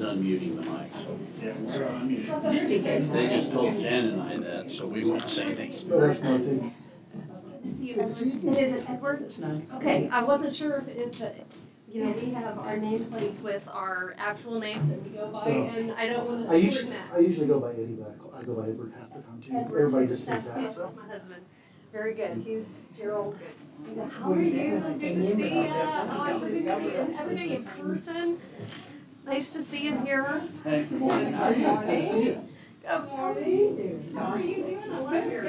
unmuting the mic. Yeah, we're unmuted. They just told Jen and I that, so we won't say anything. That's nothing. see you. Good to see you again. It is Edward? Okay, I wasn't sure if, if, uh, you know, we have our nameplates with our actual names that we go by, and I don't wanna I usually, shorten I usually go by Eddie, but I go by Edward half the time too. Edward, Everybody just says that's that, his- so. My husband, very good, he's Gerald. How are you? Good to see ya. Oh, it's so good to see you everybody in person. Nice to see you here. Hey, good morning. How are you? Good to see you. Good morning. How are you doing? I love your.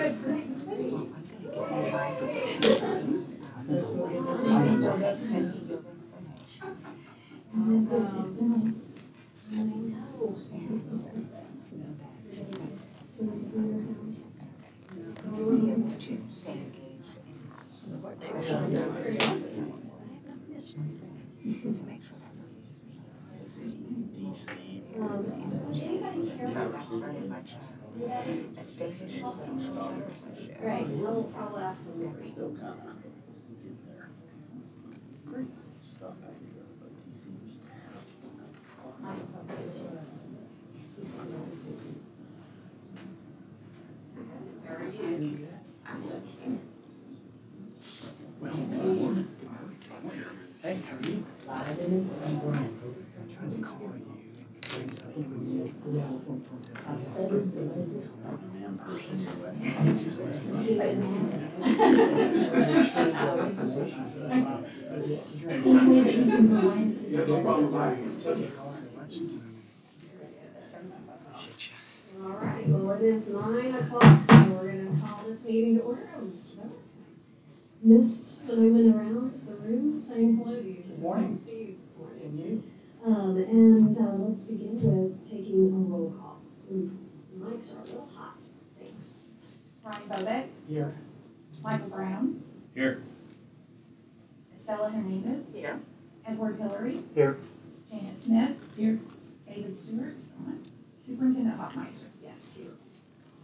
Right, I'll, I'll ask them. They'll kind of get there. Great stuff out here, but he seems. Well, good morning. Hey, how are you? I tried to call you. I think we need a telephone contact. I'm in. Any way that you can join us is. No problem. All right, well, it is nine o'clock, so we're gonna call this meeting to order. Mr. Missed when I went around the room saying hello to you. Good morning. See you this morning. Um, and, uh, let's begin with taking a roll call. Mm, Mics are a little hot, thanks. Ryan Bobek. Here. Michael Brown. Here. Estella Hernandez. Here. Edward Hillary. Here. Janet Smith. Here. David Stewart. on. Superintendent Hofmeister. Yes, here.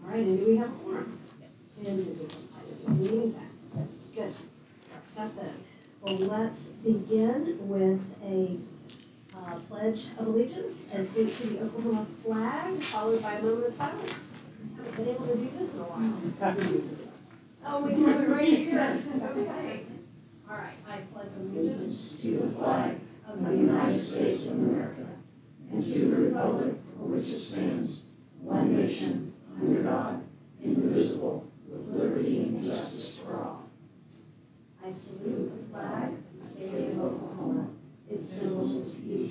All right, and do we have a quorum? Yes. And did we comply with meetings act? Yes. Good. We're set then. Well, let's begin with a uh, pledge of allegiance as suited to the Oklahoma flag, followed by a moment of silence. Haven't been able to do this in a while. Oh, we have it right here. Okay. All right, I pledge allegiance to the flag of the United States of America and to the republic for which it stands, one nation, under God, indivisible, with liberty and justice for all. I salute the flag of the state of Oklahoma, its symbols Thank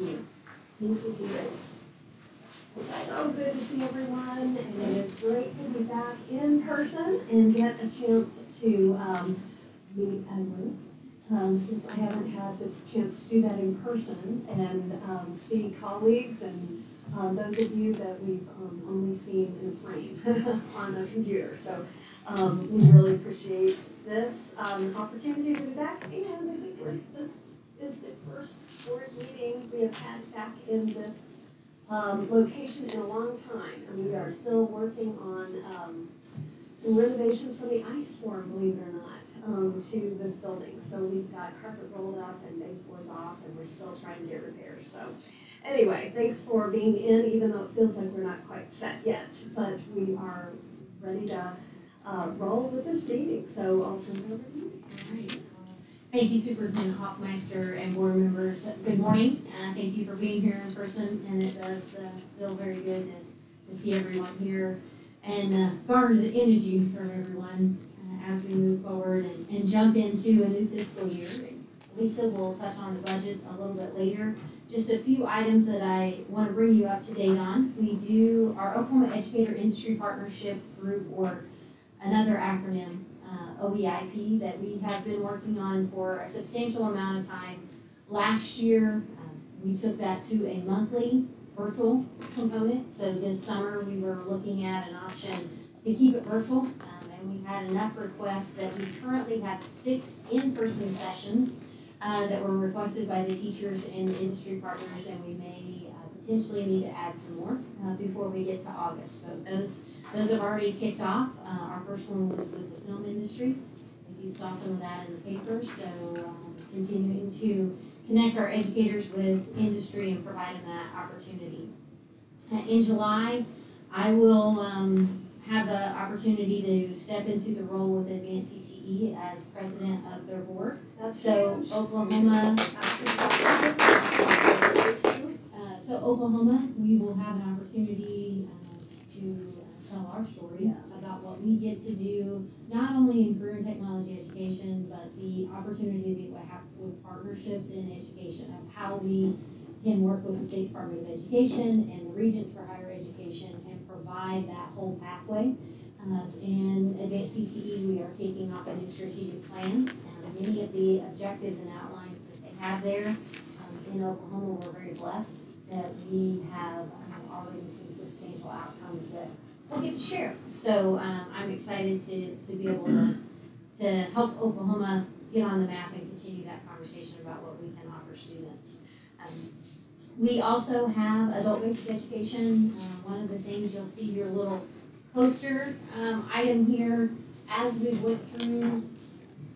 you. Please. It's so good to see everyone, and it is great to be back in person and get a chance to um, meet Edward. Um, since I haven't had the chance to do that in person and um, see colleagues and um, those of you that we've um, only seen in frame on the computer. So um, we really appreciate this um, opportunity to be back, and I think this is the first board meeting we have had back in this um, location in a long time, and we are still working on, um, some renovations from the ice storm, believe it or not, to this building. So we've got carpet rolled up and baseboards off, and we're still trying to get repairs, so. Anyway, thanks for being in, even though it feels like we're not quite set yet, but we are ready to, uh, roll with this meeting, so I'll turn it over to you. Alright. Thank you Superintendent Hofmeister and board members. Good morning. Uh, thank you for being here in person and it does uh, feel very good and to see everyone here and uh, garner the energy from everyone uh, as we move forward and, and jump into a new fiscal year. Lisa will touch on the budget a little bit later. Just a few items that I want to bring you up to date on. We do our Oklahoma Educator Industry Partnership Group or another acronym uh, OEIP that we have been working on for a substantial amount of time. Last year, um, we took that to a monthly virtual component. So this summer, we were looking at an option to keep it virtual. Um, and we had enough requests that we currently have six in-person sessions uh, that were requested by the teachers and industry partners, and we may uh, potentially need to add some more uh, before we get to August. But those those have already kicked off. Uh, our first one was with the film industry. If you saw some of that in the paper, so um, continuing to connect our educators with industry and provide them that opportunity. Uh, in July, I will um, have the opportunity to step into the role with Advanced CTE as president of their board. That's So huge. Oklahoma, uh, so Oklahoma, we will have an opportunity uh, to tell our story about what we get to do, not only in career and technology education, but the opportunity that we have with partnerships in education of how we can work with the State Department of Education and the Regents for Higher provide that whole pathway. Uh, in Advanced CTE, we are kicking off a new strategic plan. And many of the objectives and outlines that they have there, um, in Oklahoma, we're very blessed that we have um, already some substantial outcomes that we'll get to share. So, um, I'm excited to, to be able to, to help Oklahoma get on the map and continue that conversation about what we can offer students. Um, we also have adult basic education. Uh, one of the things you'll see your little poster um, item here as we went through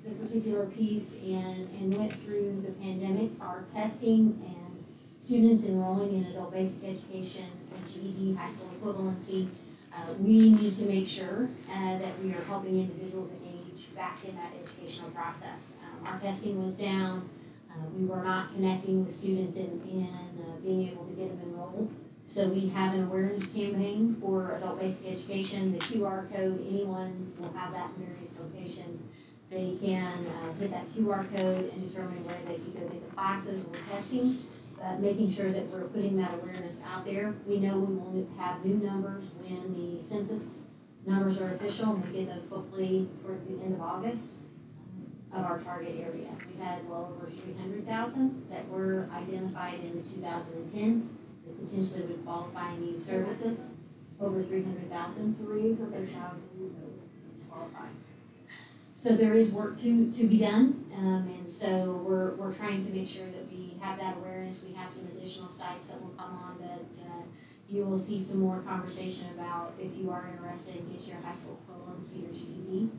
the particular piece and, and went through the pandemic, our testing and students enrolling in adult basic education and GED, high school equivalency, uh, we need to make sure uh, that we are helping individuals engage back in that educational process. Um, our testing was down. Uh, we were not connecting with students in, in being able to get them enrolled. So we have an awareness campaign for adult basic education. The QR code, anyone will have that in various locations. They can uh, hit that QR code and determine where they can go get the classes or testing. But making sure that we're putting that awareness out there. We know we will have new numbers when the census numbers are official, and we get those hopefully towards the end of August of our target area. We had well over three hundred thousand that were identified in the two thousand and ten that potentially would qualify and need services. Over three hundred thousand, Three hundred thousand qualify. so there is work to, to be done, um, and so we're, we're trying to make sure that we have that awareness, we have some additional sites that will come on, but, uh, you will see some more conversation about if you are interested in getting your high school equivalency or GED,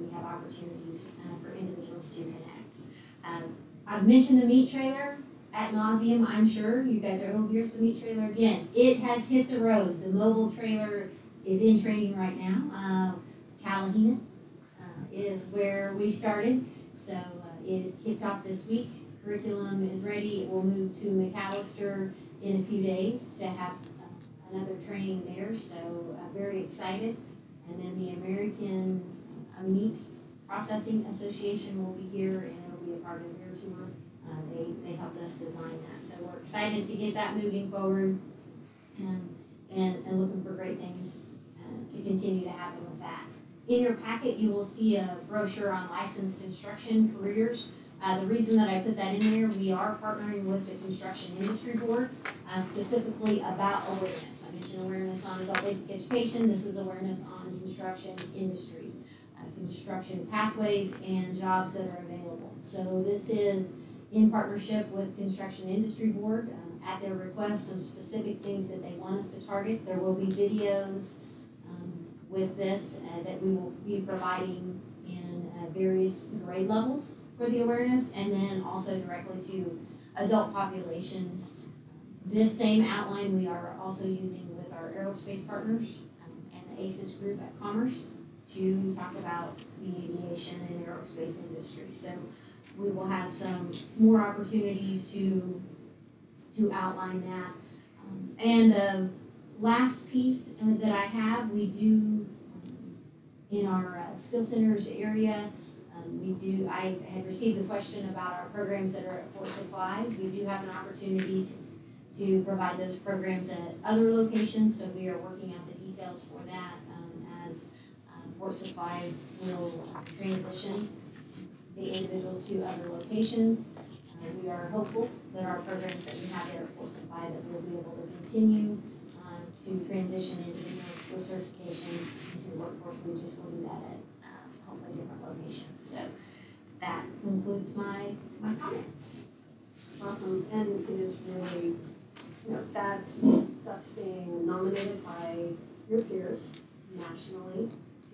we have opportunities, uh, for individuals to connect. Um, I've mentioned the meat trailer at nauseum, I'm sure, you guys are, oh, here's the meat trailer again. It has hit the road, the mobile trailer is in training right now, uh, Talihina, uh, is where we started. So uh, it kicked off this week. Curriculum is ready. It will move to McAlester in a few days to have uh, another training there. So uh, very excited. And then the American uh, Meat Processing Association will be here and it'll be a part of their tour. Uh, they, they helped us design that. So we're excited to get that moving forward and, and, and looking for great things uh, to continue to happen with that. In your packet, you will see a brochure on licensed construction careers. Uh, the reason that I put that in there, we are partnering with the Construction Industry Board, uh, specifically about awareness. I mentioned awareness on adult basic education, this is awareness on construction industries, uh, construction pathways and jobs that are available. So this is in partnership with Construction Industry Board, um, at their request, some specific things that they want us to target. There will be videos, um, with this uh, that we will be providing in uh, various grade levels for the awareness and then also directly to adult populations. This same outline we are also using with our aerospace partners um, and the ACES group at Commerce to talk about the aviation and aerospace industry. So we will have some more opportunities to to outline that. Um, and the last piece uh, that I have, we do um, in our uh, skill centers area, um, we do, I had received the question about our programs that are at Fort Supply. We do have an opportunity to, to provide those programs at other locations, so we are working out the details for that Fort will transition the individuals to other locations. Uh, we are hopeful that our programs that we have there Fort Supply, that we'll be able to continue uh, to transition individuals with certifications into the workforce. We just will do that at um, hopefully different locations. So that concludes my, my comments. Awesome, and it is really, you know, that's, that's being nominated by your peers nationally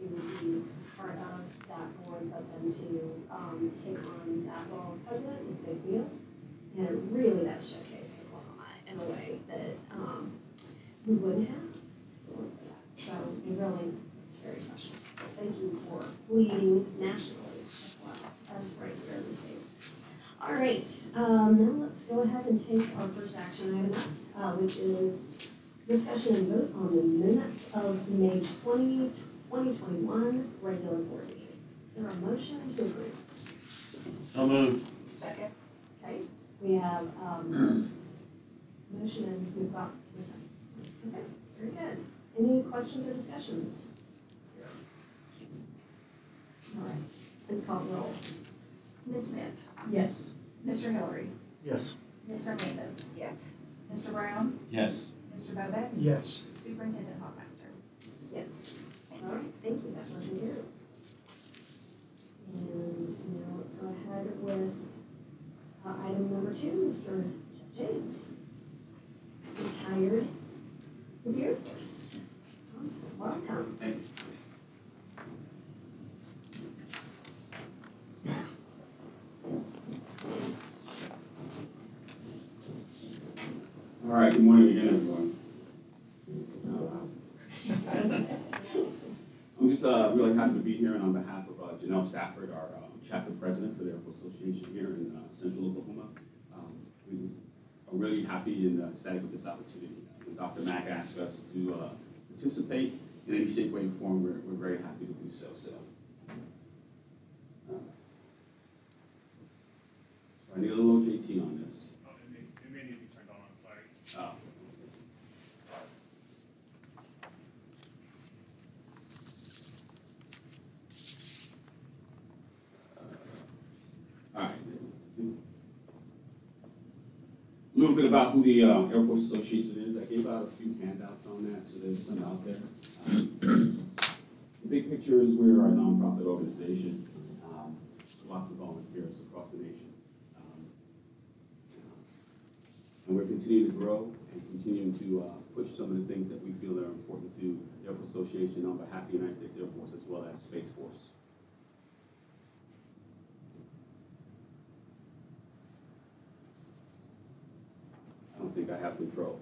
to be part of that board, but then to, um, take on that role of president is a big deal. And really does showcase Oklahoma in a way that, um, we wouldn't have that. So it really, it's very special. So thank you for leading nationally as well. That's right here in the state. All right, um, now let's go ahead and take our first action item, uh, which is discussion and vote on the minutes of May 20, 2021 regular board meeting. Is there a motion to approve? So moved. Second. Okay, we have, um, motion and we've got the second. Okay, very good. Any questions or discussions? All right, please call the roll. Ms. Smith? Yes. Mr. Hillary? Yes. Ms. Hernandez? Yes. Mr. Brown? Yes. Mr. Bobek? Yes. Superintendent Hofmeister? Yes. All right, thank you, that motion carries. And now let's go ahead with uh, item number two, Mr. James. Retired Force. Awesome, welcome. Thank you. All right, good morning again, everyone. Oh, wow. I'm just uh, really happy to be here and on behalf of uh, Janelle Stafford, our um, chapter president for the Association here in uh, central Oklahoma. Um, We are really happy and uh, ecstatic with this opportunity. When Dr. Mack asked us to uh, participate in any shape, way, or form, we're, we're very happy to do so. So uh, I need a little JT on this. Oh, it may, it may need to be turned on, I'm sorry. Oh. All right. A little bit about who the uh, Air Force Association is. I gave out a few handouts on that, so there's some out there. Um, The big picture is we're a nonprofit organization, um, lots of volunteers across the nation. Um, and we're continuing to grow and continuing to uh, push some of the things that we feel are important to the Air Force Association on behalf of the United States Air Force as well as Space Force. I have control.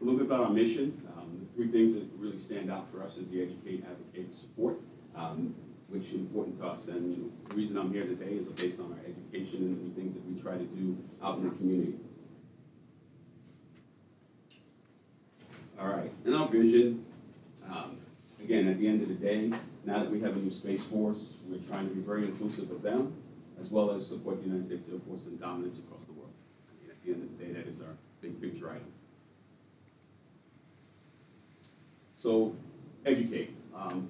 A little bit about our mission. Um, the three things that really stand out for us is the educate, advocate, and support. Um, which is important to us. And the reason I'm here today is based on our education and the things that we try to do out in the community. All right, and our vision, um, again, at the end of the day, now that we have a new Space Force, we're trying to be very inclusive of them, as well as support the United States Air Force and dominance across the world. I mean, at the end of the day, that is our big picture item. So, educate. Um,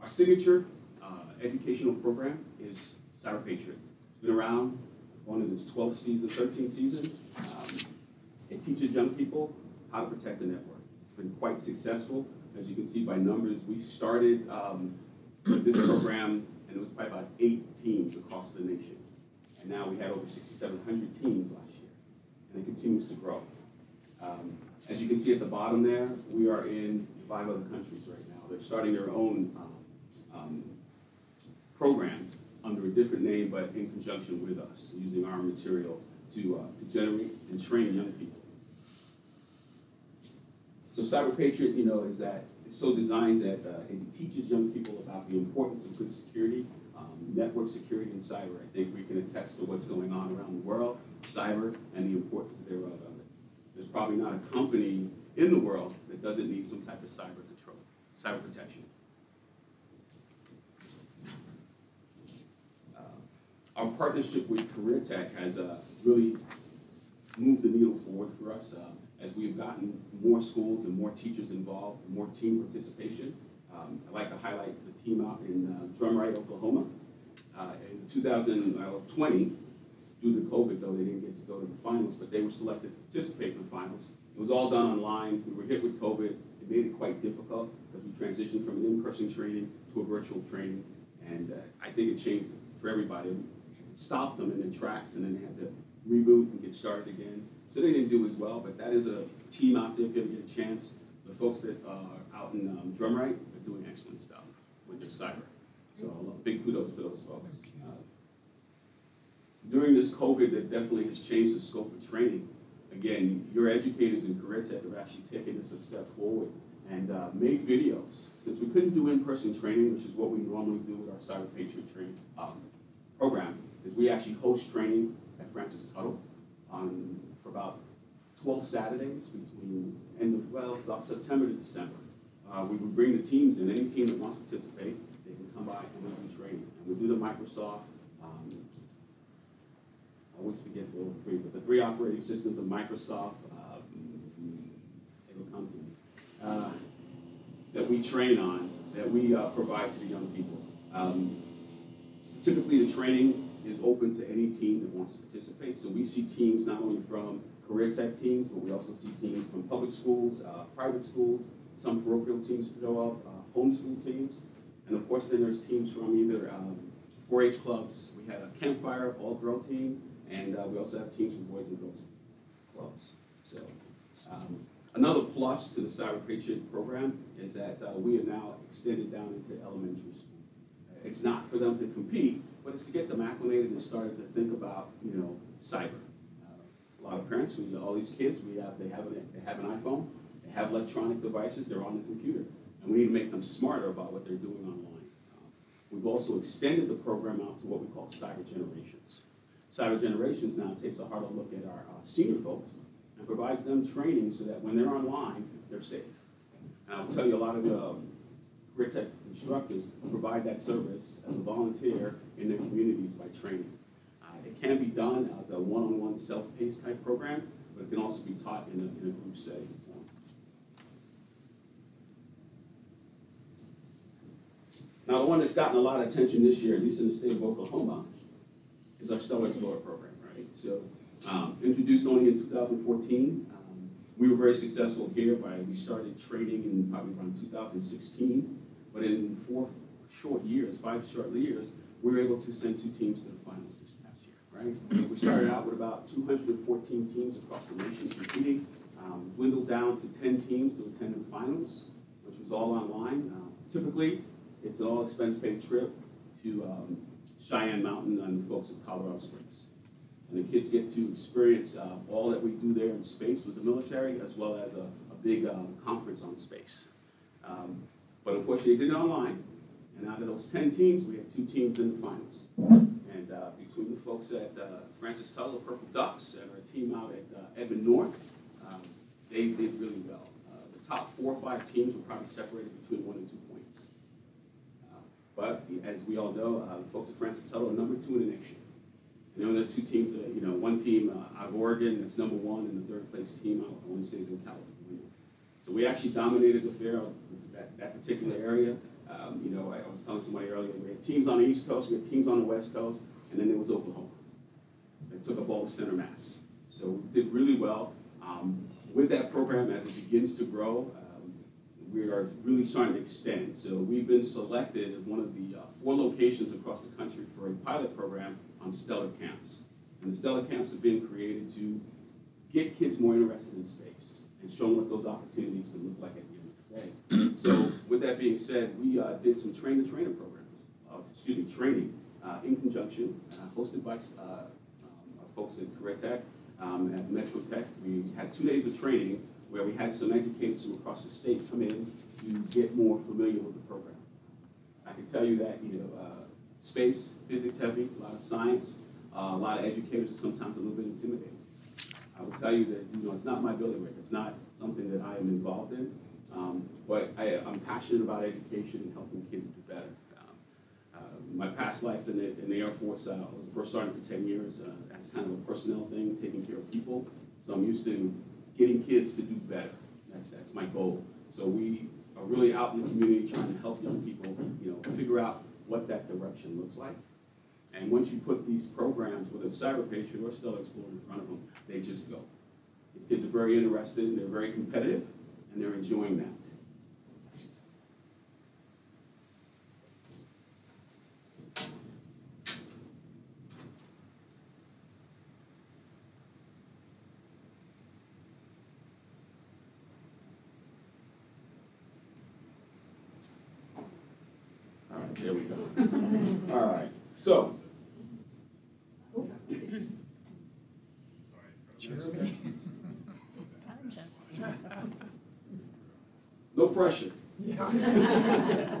our signature uh, educational program is Cyber Patriot. It's been around, going in its 12th season, 13th season. Um, it teaches young people how to protect the network. It's been quite successful. As you can see by numbers, we started um, this program, and it was probably about eight teams across the nation. And now we had over 6,700 teams last year, and it continues to grow. Um, as you can see at the bottom there, we are in five other countries right now. They're starting their own um, um, program under a different name, but in conjunction with us, using our material to, uh, to generate and train young people. So Cyber Patriot, you know, is that so designed that uh, it teaches young people about the importance of good security, um, network security and cyber. I think we can attest to what's going on around the world, cyber, and the importance thereof of it. There's probably not a company in the world that doesn't need some type of cyber control, cyber protection. Uh, Our partnership with Career Tech has uh, really moved the needle forward for us uh, as we've gotten more schools and more teachers involved, more team participation. Um, I'd like to highlight the team out in uh, Drumright, Oklahoma. Uh, In 2020, due to COVID, though, they didn't get to go to the finals, but they were selected to participate in the finals. It was all done online. We were hit with COVID. It made it quite difficult because we transitioned from an in-person training to a virtual training. And uh, I think it changed for everybody. It stopped them in their tracks, and then they had to reboot and get started again. So they didn't do as well, but that is a team out there, if you ever get a chance. The folks that are out in um, Drumright are doing excellent stuff with their cyber. So a big kudos to those folks. Uh, During this COVID, that definitely has changed the scope of training. Again, your educators in career tech have actually taken this a step forward and uh, made videos. Since we couldn't do in-person training, which is what we normally do with our Cyber Patriot training um, program, is we actually host training at Francis Tuttle on, for about 12 Saturdays between end of, well, about September to December. Uh, we would bring the teams in, any team that wants to participate, they can come by and we do training. And we do the Microsoft, um, I always forget the three, but the three operating systems of Microsoft, uh, they will come to me, uh, that we train on, that we uh, provide to the young people. Um, typically, the training is open to any team that wants to participate. So we see teams not only from career tech teams, but we also see teams from public schools, uh, private schools, some parochial teams show up, uh, homeschool teams, and of course, then there's teams from either um, 4-H clubs. We had a campfire all-girl team, and uh, we also have teams from boys and girls clubs. So um, another plus to the Cyber Patriot program is that uh, we are now extended down into elementary school. It's not for them to compete, but it's to get them acclimated and started to think about, you know, cyber. Uh, a lot of parents, we, all these kids, we have, they have, an, they have an iPhone, they have electronic devices, they're on the computer, and we need to make them smarter about what they're doing online. Uh, we've also extended the program out to what we call cyber generations. Cyber generations now takes a harder look at our uh, senior folks and provides them training so that when they're online, they're safe. And I'll tell you, a lot of um, career tech instructors provide that service as a volunteer in their communities by training. Uh, it can be done as a one-on-one self-paced type program, but it can also be taught in a, in a group setting. Now, the one that's gotten a lot of attention this year, at least in the state of Oklahoma, is our Stellar Explorer program, right? So, um, introduced only in 2014. Um, we were very successful here by, we started trading in probably around 2016, but in four short years, five short years, we were able to send two teams to the finals this past year, right? We started out with about 214 teams across the nation competing, um, dwindled down to 10 teams to attend the finals, which was all online. Uh, typically, it's an all expense paid trip to um, Cheyenne Mountain and the folks at Colorado Springs. And the kids get to experience uh, all that we do there in space with the military, as well as a, a big um, conference on space. Um, but unfortunately, it online. And out of those 10 teams, we had two teams in the finals. And uh, between the folks at uh, Francis Tuttle, Purple Ducks, and our team out at uh, North, um, they did really well. Uh, the top four or five teams were probably separated between one and two points. Uh, but as we all know, uh, the folks at Francis Tuttle are number two in the nation. You know, are two teams, that, you know, one team out of Oregon that's number one, and the third place team out, I want to in California. So we actually dominated the fair, that, that particular area. Um, you know, I was telling somebody earlier, we had teams on the East Coast, we had teams on the West Coast, and then there was Oklahoma. That took up all the center mass. So we did really well. Um, with that program, as it begins to grow, um, we are really starting to extend. So we've been selected as one of the uh, four locations across the country for a pilot program on stellar camps. And the stellar camps have been created to get kids more interested in space and show them what those opportunities can look like at the end of the day. so with that being said, we uh, did some train-the-trainer programs, uh, excuse me, training uh, in conjunction, uh, hosted by uh, um, folks at Career Tech, um, at Metro Tech. We had two days of training where we had some educators from across the state come in to get more familiar with the program. I can tell you that, you know, uh, space, physics heavy, a lot of science, a lot of educators are sometimes a little bit intimidated. I will tell you that, you know, it's not my bailiwick. It's not something that I am involved in. Um, but I, I'm passionate about education and helping kids do better. Um, uh, my past life in the, in the Air Force, uh, I was a first sergeant for 10 years. Uh, that's kind of a personnel thing, taking care of people. So I'm used to getting kids to do better. That's, that's my goal. So we are really out in the community trying to help young people, you know, figure out what that direction looks like. And once you put these programs, whether it's Cyber Patriot or Stellar Explorer in front of them, they just go. These kids are very interested, and they're very competitive, and they're enjoying that. All right, there we go. All right, so Yeah.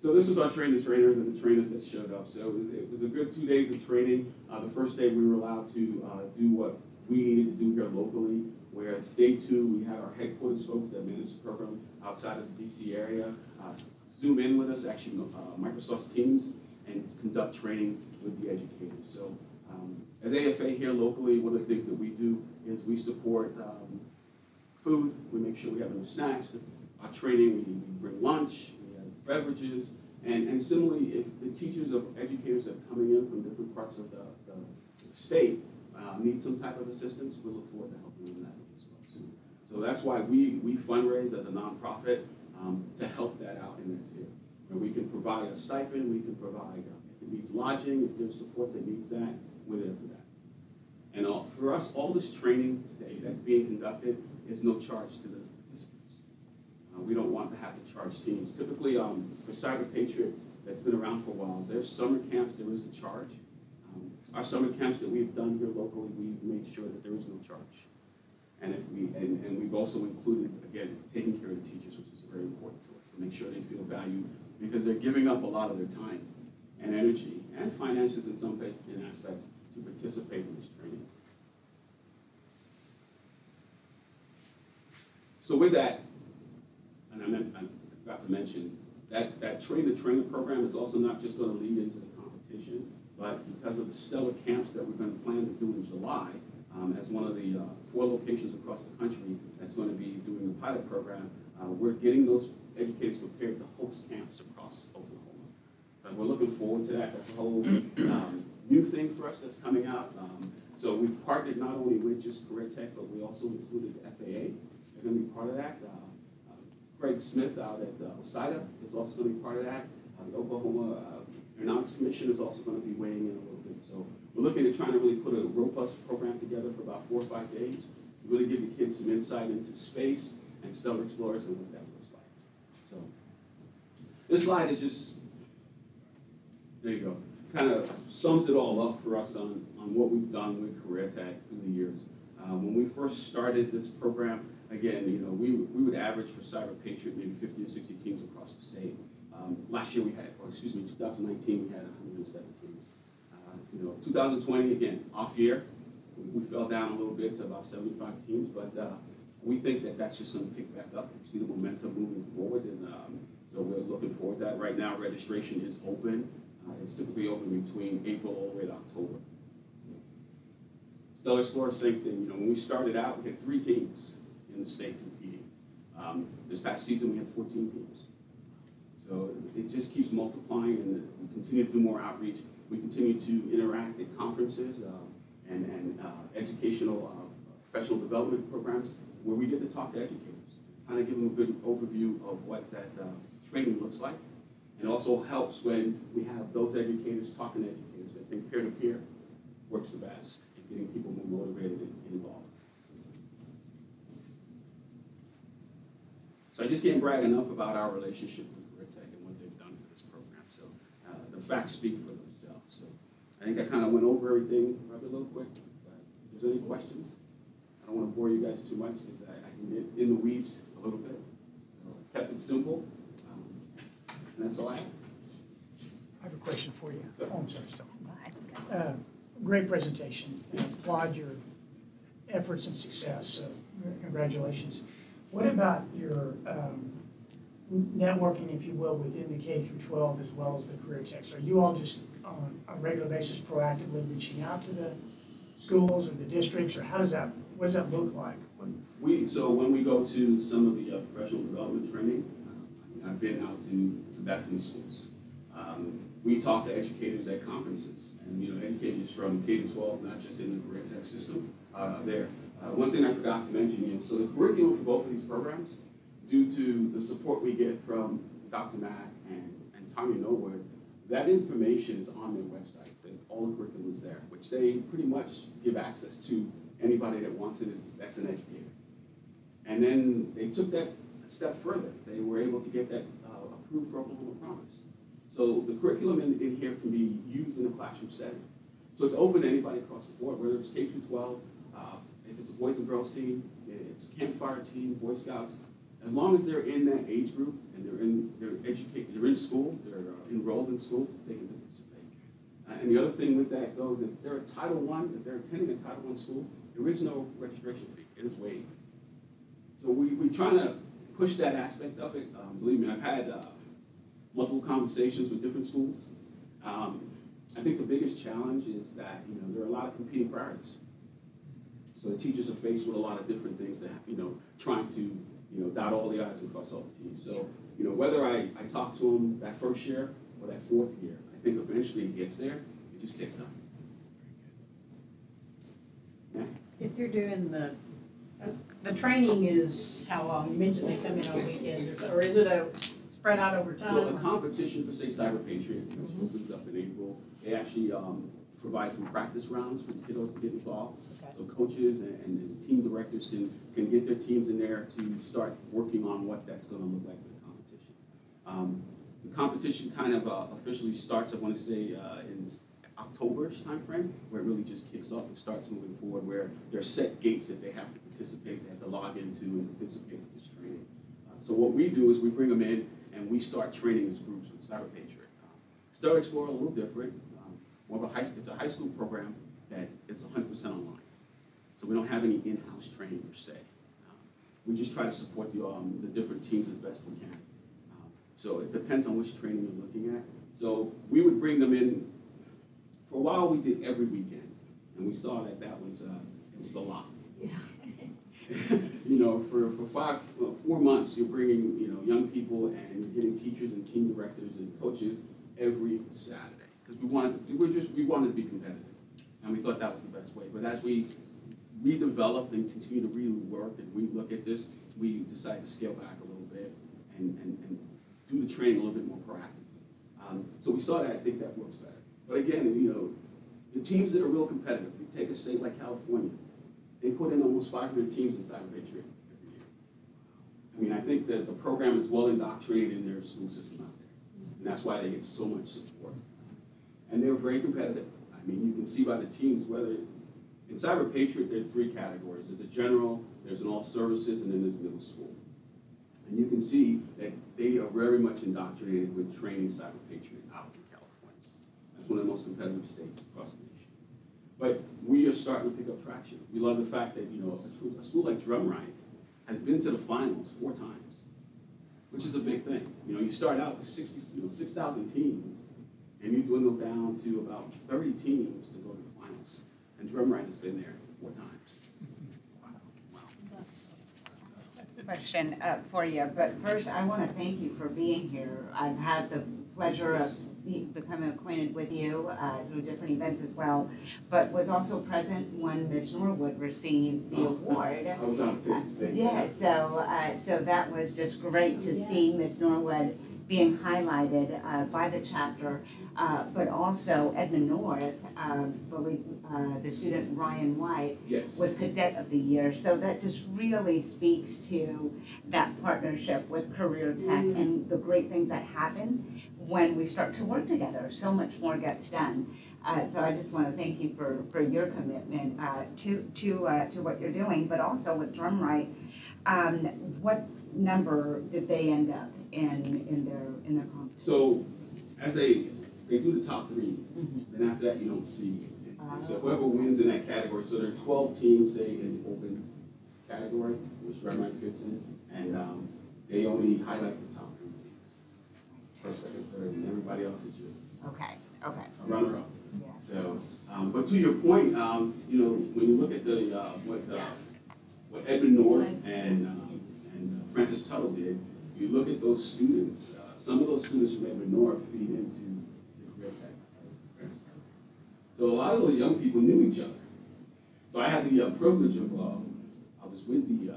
So this was our trainer trainers and the trainers that showed up. So it was, it was a good two days of training. Uh, the first day we were allowed to uh, do what we needed to do here locally. Whereas day two, we had our headquarters folks that manage the program outside of the DC area uh, zoom in with us, actually uh, Microsoft's Teams, and conduct training with the educators. So um, as AFA here locally, one of the things that we do is we support um, food. We make sure we have enough snacks. Our training, we, bring lunch, we have beverages, and, and similarly, if the teachers or educators that are coming in from different parts of the, the state uh, need some type of assistance, we look forward to helping them that as well. So that's why we, we fundraise as a nonprofit um, to help that out in that field. We can provide a stipend, we can provide, uh, if it needs lodging, if there's support that needs that, we're there for that. And all, for us, all this training that, that's being conducted is no charge to the participants. Uh, we don't want to have to charge teams. Typically, um, for Cyber Patriot, that's been around for a while, there's summer camps, there is a charge. Um, our summer camps that we've done here locally, we've made sure that there is no charge. And if we, and, and we've also included, again, taking care of the teachers, which is very important to us, to make sure they feel valued, because they're giving up a lot of their time and energy and finances in some aspects to participate in this training. So with that, and I meant, I forgot to mention, that, that train the program is also not just gonna lead into the competition, but because of the stellar camps that we're gonna plan to do in July, um, as one of the, uh, four locations across the country that's gonna be doing the pilot program, uh, we're getting those educators prepared to host camps across Oklahoma. And we're looking forward to that, that's a whole, um, new thing for us that's coming out. Um, so we've partnered not only with just Career Tech, but we also included the FAA, they're gonna be part of that. Uh, uh, Greg Smith out at uh, OSIDA is also gonna be part of that. Uh, The Oklahoma uh, Aeronautics Commission is also gonna be weighing in a little bit. So we're looking at trying to really put a robust program together for about four or five days, to really give the kids some insight into space and stellar explorers and what that looks like. So this slide is just, there you go, kind of sums it all up for us on, on what we've done with Career Tech through the years. Uh, when we first started this program, again, you know, we, we would average for Cyber Patriot maybe fifty or sixty teams across the state. Um, last year we had, or excuse me, two thousand nineteen, we had hundred and seven teams. Uh, You know, two thousand twenty, again, off year, we, we fell down a little bit to about seventy-five teams, but, uh, we think that that's just gonna pick back up, we see the momentum moving forward, and, um, so we're looking forward to that. Right now, registration is open, uh, it's typically open between April all the way to October. Stellar Explorer, same thing, you know, when we started out, we had three teams in the state competing. Um, this past season, we had fourteen teams. So it just keeps multiplying and we continue to do more outreach. We continue to interact at conferences, uh, and, and, uh, educational, uh, professional development programs where we get to talk to educators. Kind of give them a good overview of what that, uh, training looks like. It also helps when we have those educators talking to educators. I think peer-to-peer works the best in getting people more motivated and involved. So I just can't brag enough about our relationship with Career Tech and what they've done for this program. So uh, the facts speak for themselves. So I think I kind of went over everything probably a little quick. But if there's any questions, I don't want to bore you guys too much because I, I can get in the weeds a little bit. So kept it simple. Um, and that's all I have. I have a question for you. Sure. Oh, I'm sorry, Stone. Uh, Great presentation. I applaud your efforts and success, so congratulations. What about your um, networking, if you will, within the K through 12 as well as the career techs? Are you all just on a regular basis proactively reaching out to the schools or the districts, or how does that, what does that look like? We, so when we go to some of the uh, professional development training, uh, I've been out to, to Bethany schools. Um, we talk to educators at conferences, and, you know, educators from K to twelve, not just in the career tech system, uh, there. Uh, one thing I forgot to mention, know, so the curriculum for both of these programs, due to the support we get from Dr. Mack and, and Tanya Norwood, that information is on their website, all the curriculum is there, which they pretty much give access to anybody that wants it, is, that's an educator. And then they took that a step further. They were able to get that uh, approved for Oklahoma Promise. So the curriculum in, in here can be used in a classroom setting. So it's open to anybody across the board, whether it's K through twelve, uh, if it's a boys and girls team, it's campfire team, Boy Scouts. As long as they're in that age group and they're in, they're educated, they're in school, they're uh, enrolled in school, they can participate. Uh, and the other thing with that goes, if they're a Title One, if they're attending a Title One school, there is no registration fee, it is waived. So we, we trying to push that aspect of it. Um, believe me, I've had, uh, multiple conversations with different schools. Um, I think the biggest challenge is that, you know, there are a lot of competing priorities. So the teachers are faced with a lot of different things that, you know, trying to, you know, dot all the i's and cross all the t's. So, you know, whether I, I talk to them that first year or that fourth year, I think eventually it gets there, it just takes time. Yeah. If you're doing the, the training is how long? You mentioned they come in on weekends, or is it a spread out over time? So the competition for, say, Cyber Patriot, which opens up in April, they actually, um, provide some practice rounds for the kiddos to get involved. Okay. So coaches and, and team directors can, can get their teams in there to start working on what that's gonna look like for the competition. Um, the competition kind of uh, officially starts, I wanna say, uh, in October-ish timeframe, where it really just kicks off and starts moving forward, where there are set gates that they have to participate, they have to log into and participate with this training. Uh, So what we do is we bring them in and we start training as groups with Cyber Patriot. Um, Star Explorer a little different, um, more of a high, it's a high school program that it's hundred percent online. So we don't have any in-house training per se. Um, We just try to support the, um, the different teams as best we can. Um, So it depends on which training you're looking at. So we would bring them in, for a while, we did every weekend, and we saw that that was, uh, it was a lot. Yeah. You know, for, for five, well, four months, you're bringing, you know, young people and getting teachers and team directors and coaches every Saturday. Because we wanted, to- we're just, we wanted to be competitive, and we thought that was the best way. But as we redevelop and continue to rework and we look at this, we decided to scale back a little bit and, and, and do the training a little bit more proactively. Um, so we saw that, I think that works better. But again, you know, the teams that are real competitive, you take a state like California, they put in almost five hundred teams inside Cyber Patriot every year. I mean, I think that the program is well indoctrinated in their school system out there. And that's why they get so much support. And they're very competitive. I mean, you can see by the teams whether, in Cyber Patriot, there's three categories. There's a general, there's an all services, and then there's middle school. And you can see that they are very much indoctrinated with training Cyber Patriot out in California. That's one of the most competitive states across the nation. But we are starting to pick up traction. We love the fact that, you know, a school, like Drumright has been to the finals four times, which is a big thing. You know, you start out with sixty, you know, six thousand teams, and you dwindle down to about thirty teams to go. And Drumright has been there four times. Wow, wow. question uh, for you, but first, I want to thank you for being here. I've had the pleasure of be- becoming acquainted with you uh, through different events as well, but was also present when Miss Norwood received the award. I was out of state. Yeah, so, uh, so that was just great to see Miss Norwood being highlighted uh, by the chapter, uh, but also Edmond North, uh, believe, uh, the student Ryan White, Yes. was cadet of the year. So that just really speaks to that partnership with Career Tech and the great things that happen when we start to work together. So much more gets done. Uh, so I just want to thank you for, for your commitment uh, to to uh, to what you're doing, but also with Drumright. Um, what number did they end up in in their in their competition? So, as they, they do the top three, Mhm. then after that, you don't see. Ah. So whoever wins in that category, so there are twelve teams, say, in the open category, which Redmond fits in, and, um, they only highlight the top three teams. First, second, third, and everybody else is just Okay, okay, a runner-up. yes. So, um, but to your point, um, you know, when you look at the, uh, what, uh, what Edmond North and, um, and uh, Francis Tuttle did, you look at those students, uh, some of those students from Edmond North feed into the career tech. So a lot of those young people knew each other. So I had the uh, privilege of, um, I was with the, uh,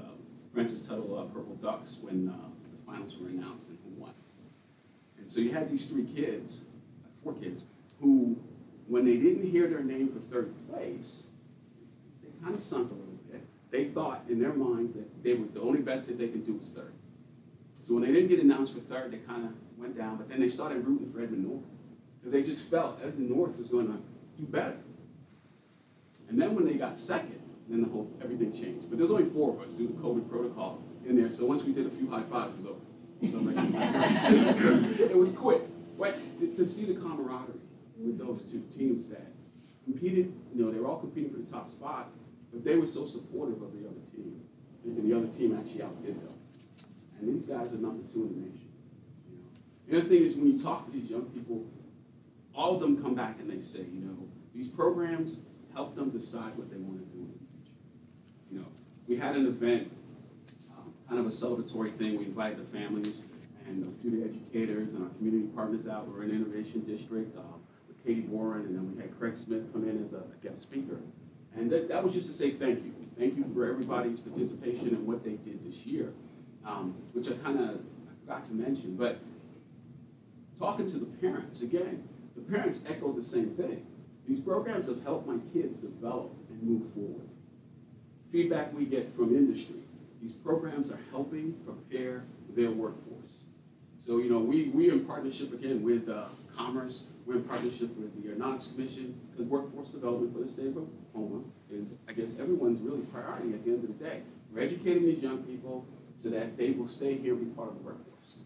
Francis Tuttle uh, Purple Ducks when, uh, the finals were announced and who won. And so you had these three kids, four kids, who, when they didn't hear their name for third place, they kind of sunk a little bit. They thought in their minds that they were, the only best that they could do was third. So when they didn't get announced for third, they kind of went down, but then they started rooting for Edmond North. Because they just felt Edmond North was going to do better. And then when they got second, then the whole, everything changed. But there's only four of us due to COVID protocols in there, so once we did a few high fives, it was over. So it was quick. But to see the camaraderie with those two teams that competed, you know, they were all competing for the top spot, but they were so supportive of the other team. And the other team actually outdid them. And these guys are number two in the nation. You know. The other thing is when you talk to these young people, all of them come back and they say, you know, these programs help them decide what they want to do in the future. You know, we had an event, um, kind of a celebratory thing. We invited the families and a few of the educators and our community partners out. We're in Innovation District uh, with Katy Boren, and then we had Craig Smith come in as a guest speaker. And that, that was just to say thank you. Thank you for everybody's participation and what they did this year, um, which I kind of forgot to mention. But talking to the parents, again, the parents echo the same thing. These programs have helped my kids develop and move forward. Feedback we get from industry, these programs are helping prepare their workforce. So, you know, we, we're in partnership again with uh, Commerce, we're in partnership with the Aeronautics Commission, because workforce development for the state of Oklahoma is, I guess, everyone's really priority at the end of the day. We're educating these young people so that they will stay here and be part of the workforce.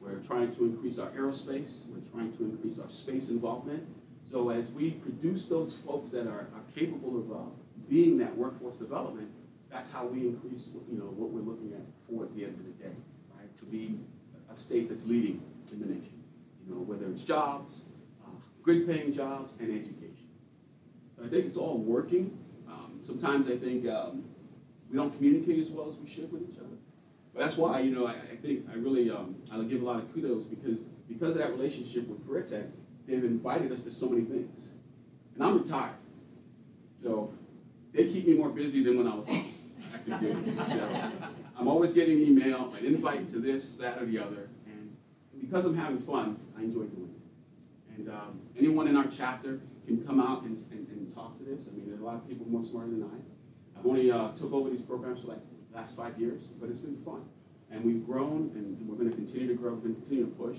We're trying to increase our aerospace, we're trying to increase our space involvement. So as we produce those folks that are, are capable of uh, being that workforce development, that's how we increase, you know, what we're looking at for at the end of the day, right? To be a state that's leading in the nation, you know, whether it's jobs, uh, good paying jobs, and education. So I think it's all working. Um, sometimes I think um, we don't communicate as well as we should with each other. That's why, you know, I, I think I really, um, I give a lot of kudos because, because of that relationship with Career Tech, they've invited us to so many things. And I'm retired. So they keep me more busy than when I was active duty. So I'm always getting email, an invite to this, that, or the other. And because I'm having fun, I enjoy doing it. And um, anyone in our chapter can come out and, and, and talk to this. I mean, there are a lot of people more smarter than I. I've only uh, took over these programs for like last five years, but it's been fun. And we've grown, and we're going to continue to grow. We're going to continue to push.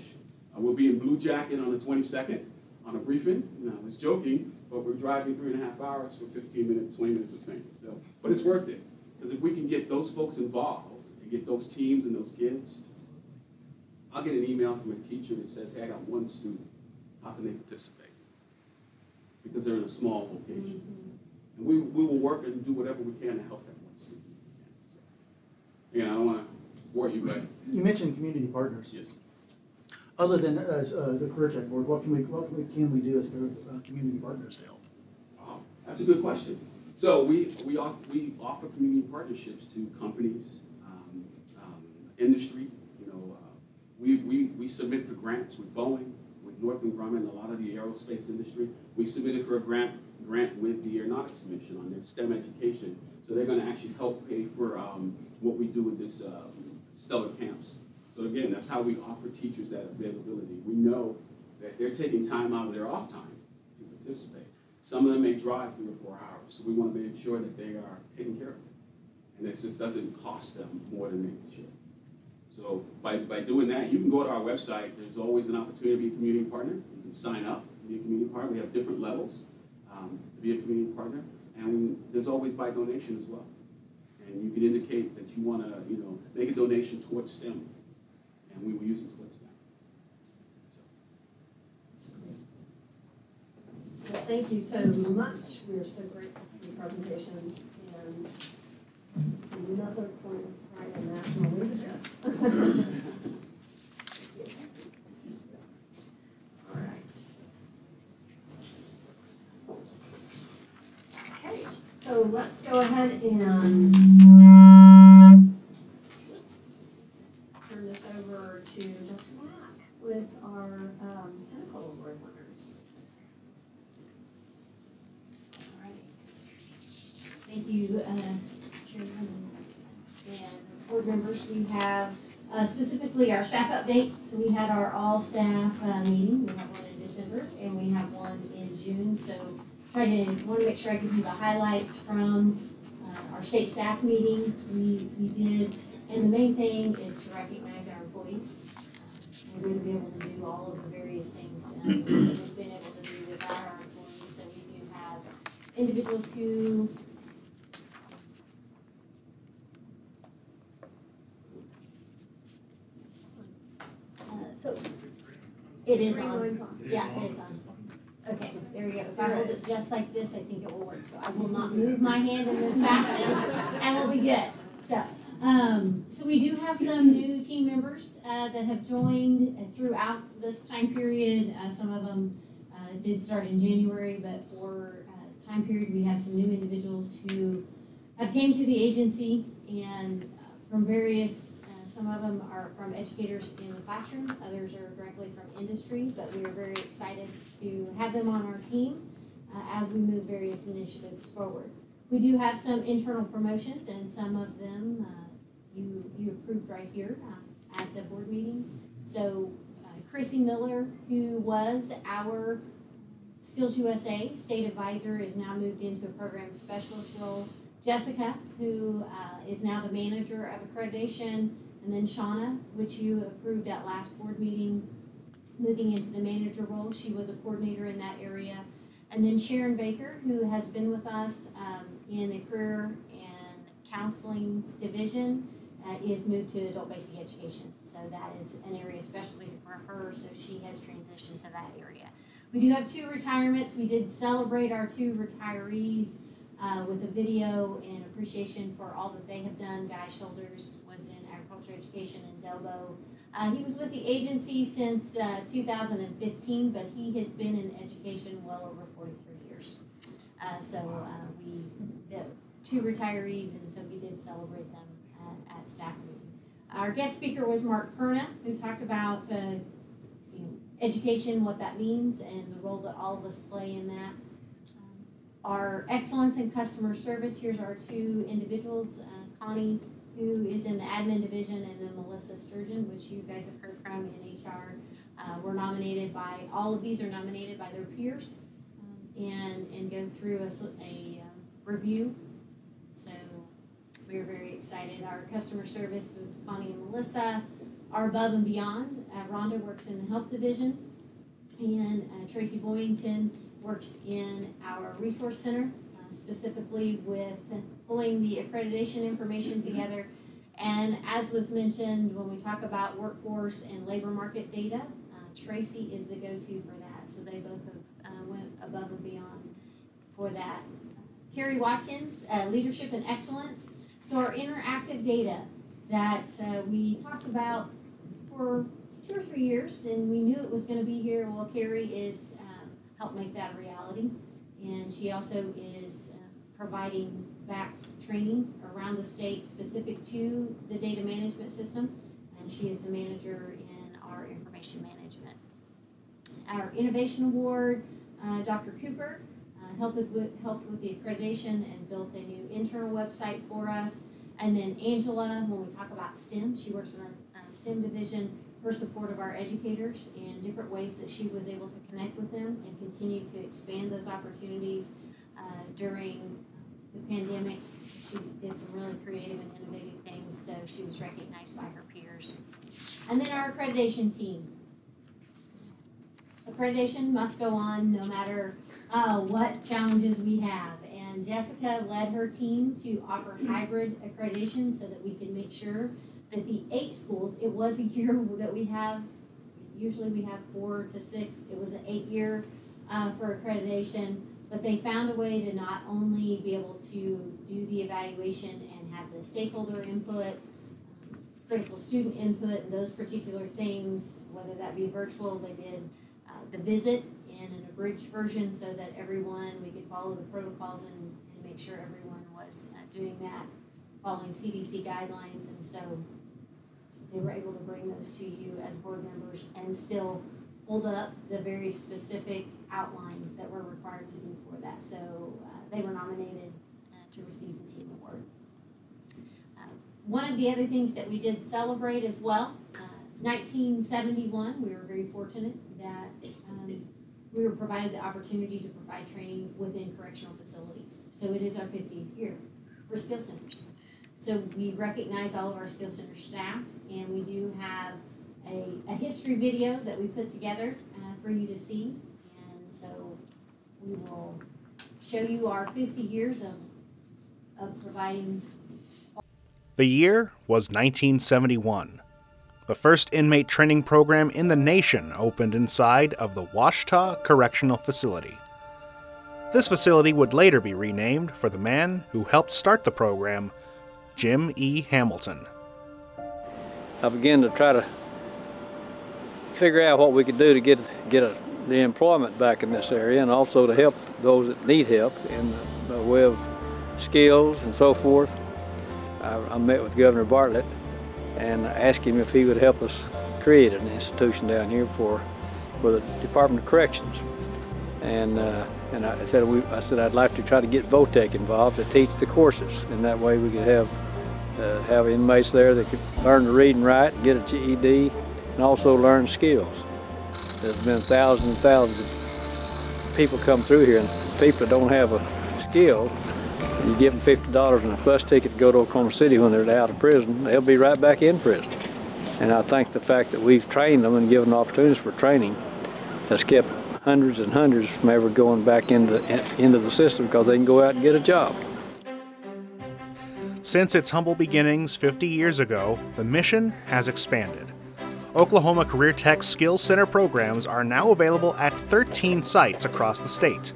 Uh, we'll be in Bluejacket on the 22nd on a briefing. And I was joking, but we're driving three and a half hours for 15 minutes, 20 minutes of fame. So, but it's worth it because if we can get those folks involved and get those teams and those kids, I'll get an email from a teacher that says, "Hey, I got one student. How can they participate?" Because they're in a small location, and we, we will work and do whatever we can to help that So, again, I don't want to bore you, but You mentioned community partners. yes. Other than as uh, the Career Tech Board, what can we, what can we, can we do as uh, community partners to help? Oh, That's a good question. So we, we, off- we offer community partnerships to companies, um, um, industry, you know, uh, we, we, we submit for grants with Boeing, with Northrop Grumman, a lot of the aerospace industry. We submitted for a grant, grant with the Aeronautics Commission on their STEM education. So they're gonna actually help pay for, um, what we do with this, uh, Stellar Camps. So again, that's how we offer teachers that availability. We know that they're taking time out of their off time to participate. Some of them may drive three or four hours, so we want to make sure that they are taken care of. And it just doesn't cost them more than they should. So by, by doing that, you can go to our website, there's always an opportunity to be a community partner. You can sign up, to be a community partner, we have different levels um, to be a community partner. And there's always by donation as well. And you can indicate that you want to, you know, make a donation towards STEM, and we will use it towards that. So. Well, thank you so much. We are so grateful for your presentation and another point of pride in national leadership. All right. Okay, so let's go ahead and turn this over to Dr. Mack with our um, Pinnacle Award winners. Alrighty. Thank you, uh, and board members. We have uh, specifically our staff update. So we had our all-staff uh, meeting. We have one in December and we have one in June. So try to, want to make sure I give you the highlights from uh, our state staff meeting. We, we did, and the main thing is to recognize our employees. We're gonna be able to do all of the various things uh, that we've been able to do without our employees, so we do have individuals who Uh, so it is on. Yeah, it's on. Okay, there we go. If I hold it just like this, I think it will work, so I will not move my hand in this fashion and we'll be good. So, um, so we do have some new team members, uh, that have joined uh, throughout this time period. Uh, some of them, uh, did start in January, but for, uh, time period, we have some new individuals who have came to the agency and uh, from various, uh, some of them are from educators in the classroom, others are directly from industry, but we are very excited to have them on our team uh, as we move various initiatives forward. We do have some internal promotions and some of them uh, you, you approved right here uh, at the board meeting. So uh, Chrissy Miller, who was our SkillsUSA State Advisor, is now moved into a program specialist role. Jessica, who uh, is now the manager of accreditation, and then Shauna, which you approved at last board meeting, moving into the manager role. She was a coordinator in that area. And then Sharon Baker, who has been with us um, in the career and counseling division, uh, is moved to adult basic education. So that is an area especially for her, so she has transitioned to that area. We do have two retirements. We did celebrate our two retirees uh, with a video and appreciation for all that they have done. Guy Shoulders was in agriculture education in Delbo. Uh, he was with the agency since uh, 2015, but he has been in education well over 43 years. Uh, so uh, we, the two retirees, and so we did celebrate them at, at staff meeting. Our guest speaker was Mark Perna, who talked about uh, you know, education, what that means, and the role that all of us play in that. Um, Our excellence in customer service, here's our two individuals, uh, Connie, who is in the admin division, and then Melissa Sturgeon, which you guys have heard from in HR. Uh, were nominated by, all of these are nominated by their peers, um, and, and go through a um, review. So, we are very excited. Our customer service was Connie and Melissa. Our above and beyond, uh, Rhonda works in the health division, and uh, Tracy Boyington works in our resource center, specifically with pulling the accreditation information together. And as was mentioned, when we talk about workforce and labor market data, uh, Tracy is the go-to for that. So they both have uh, went above and beyond for that. Carrie Watkins, uh, leadership and excellence. So our interactive data that uh, we talked about for two or three years, and we knew it was going to be here. Well, Carrie is um, helped make that a reality, and she also is uh, providing back training around the state specific to the data management system, and she is the manager in our information management. Our innovation award, uh, Dr. Cooper uh, helped with helped with the accreditation and built a new internal website for us. And then Angela, when we talk about STEM, she works in our uh, STEM division. Her support of our educators and different ways that she was able to connect with them and continue to expand those opportunities uh, during the pandemic. She did some really creative and innovative things, so she was recognized by her peers. And then our accreditation team. Accreditation must go on no matter uh, what challenges we have. And Jessica led her team to offer hybrid accreditation so that we can make sure that the eight schools, it was a year that we have, usually we have four to six, it was an eight year uh, for accreditation. But they found a way to not only be able to do the evaluation and have the stakeholder input, critical student input, and those particular things, whether that be virtual, they did uh, the visit in an abridged version so that everyone, we could follow the protocols and, and make sure everyone was uh, doing that, following CDC guidelines, and so they were able to bring those to you as board members and still hold up the very specific outline that we're required to do for that. So uh, they were nominated uh, to receive the team award. Uh, one of the other things that we did celebrate as well, uh, 1971, we were very fortunate that um, we were provided the opportunity to provide training within correctional facilities. So it is our 50th year for skill centers. So we recognized all of our skill center staff, and we do have a, a history video that we put together uh, for you to see. And so we will show you our 50 years of, of providing The year was 1971. The first inmate training program in the nation opened inside of the Ouachita Correctional Facility. This facility would later be renamed for the man who helped start the program, Jim E. Hamilton. I began to try to figure out what we could do to get get a, the employment back in this area, and also to help those that need help in the way of skills and so forth. I, I met with Governor Bartlett and asked him if he would help us create an institution down here for for the Department of Corrections. And uh, and I said we, I said I'd like to try to get VOTEC involved to teach the courses, and that way we could have uh, have inmates there that could learn to read and write, get a GED, and also learn skills. There's been thousands and thousands of people come through here, and people that don't have a skill, you give them fifty dollars and a bus ticket to go to Oklahoma City when they're out of prison, they'll be right back in prison. And I think the fact that we've trained them and given opportunities for training has kept hundreds and hundreds from ever going back into into the system because they can go out and get a job. Since its humble beginnings 50 years ago, the mission has expanded. Oklahoma Career Tech Skills Center programs are now available at 13 sites across the state.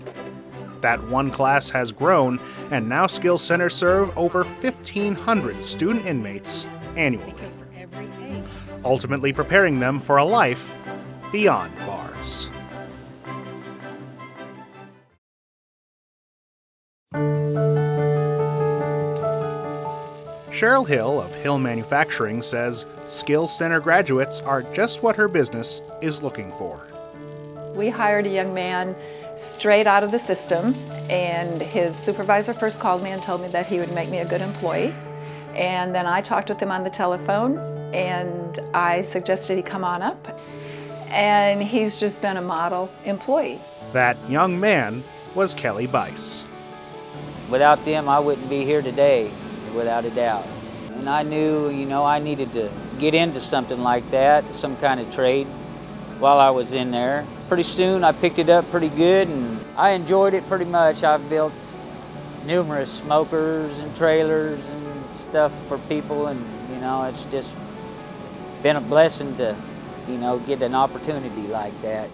That one class has grown, and now Skills Centers serve over 1,500 student inmates annually, ultimately preparing them for a life beyond bars. Cheryl Hill of Hill Manufacturing says Skill Center graduates are just what her business is looking for. We hired a young man straight out of the system, and his supervisor first called me and told me that he would make me a good employee. And then I talked with him on the telephone, and I suggested he come on up. And he's just been a model employee. That young man was Kelly Bice. Without them, I wouldn't be here today, without a doubt. And I knew, you know, I needed to get into something like that, some kind of trade, while I was in there. Pretty soon I picked it up pretty good and I enjoyed it pretty much. I've built numerous smokers and trailers and stuff for people and, you know, it's just been a blessing to, you know, get an opportunity like that.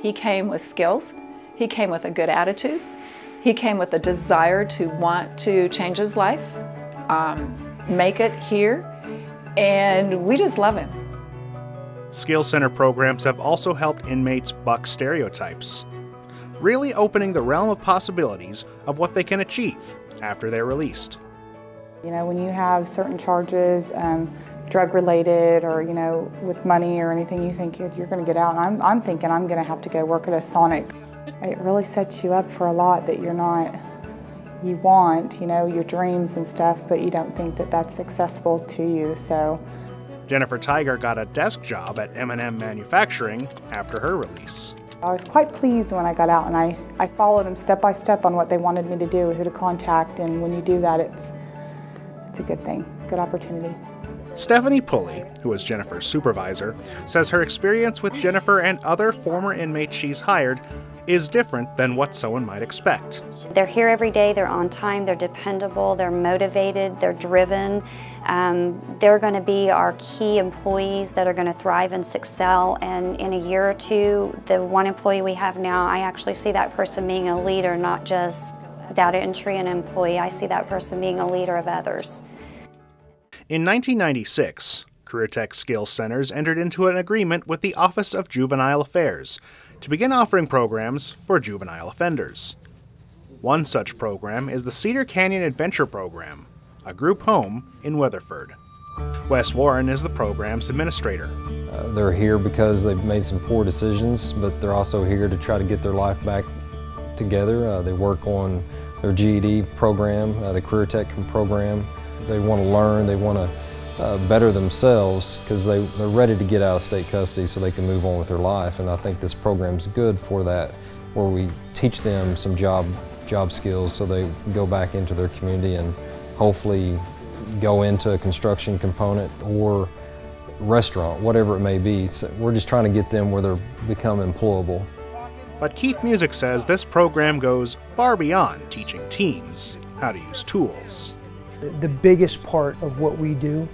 He came with skills, he came with a good attitude, he came with a desire to want to change his life, um, make it here, and we just love him. Skill Center programs have also helped inmates buck stereotypes, really opening the realm of possibilities of what they can achieve after they're released. You know, when you have certain charges, um, drug related or, you know, with money or anything, you think you're, you're going to get out. And I'm, I'm thinking I'm going to have to go work at a Sonic. It really sets you up for a lot that you're not, you want, you know, your dreams and stuff, but you don't think that that's accessible to you. So. Jennifer Tiger got a desk job at M&M Manufacturing after her release. I was quite pleased when I got out and I, I followed them step by step on what they wanted me to do, who to contact, and when you do that, it's, it's a good thing, good opportunity. Stephanie Pulley, who was Jennifer's supervisor, says her experience with Jennifer and other former inmates she's hired is different than what someone might expect. They're here every day, they're on time, they're dependable, they're motivated, they're driven. Um, they're going to be our key employees that are going to thrive and excel. And in a year or two, the one employee we have now, I actually see that person being a leader, not just data entry and employee. I see that person being a leader of others. In 1996, Career Tech Skills Centers entered into an agreement with the Office of Juvenile Affairs to begin offering programs for juvenile offenders. One such program is the Cedar Canyon Adventure Program, a group home in Weatherford. Wes Warren is the program's administrator. Uh, they're here because they've made some poor decisions, but they're also here to try to get their life back together. Uh, they work on their GED program, uh, the Career Tech program. They want to learn, they want to uh, better themselves because they, they're ready to get out of state custody so they can move on with their life. And I think this program's good for that, where we teach them some job, job skills so they go back into their community and hopefully go into a construction component or restaurant, whatever it may be. So we're just trying to get them where they're become employable. But Keith Music says this program goes far beyond teaching teens how to use tools. The biggest part of what we do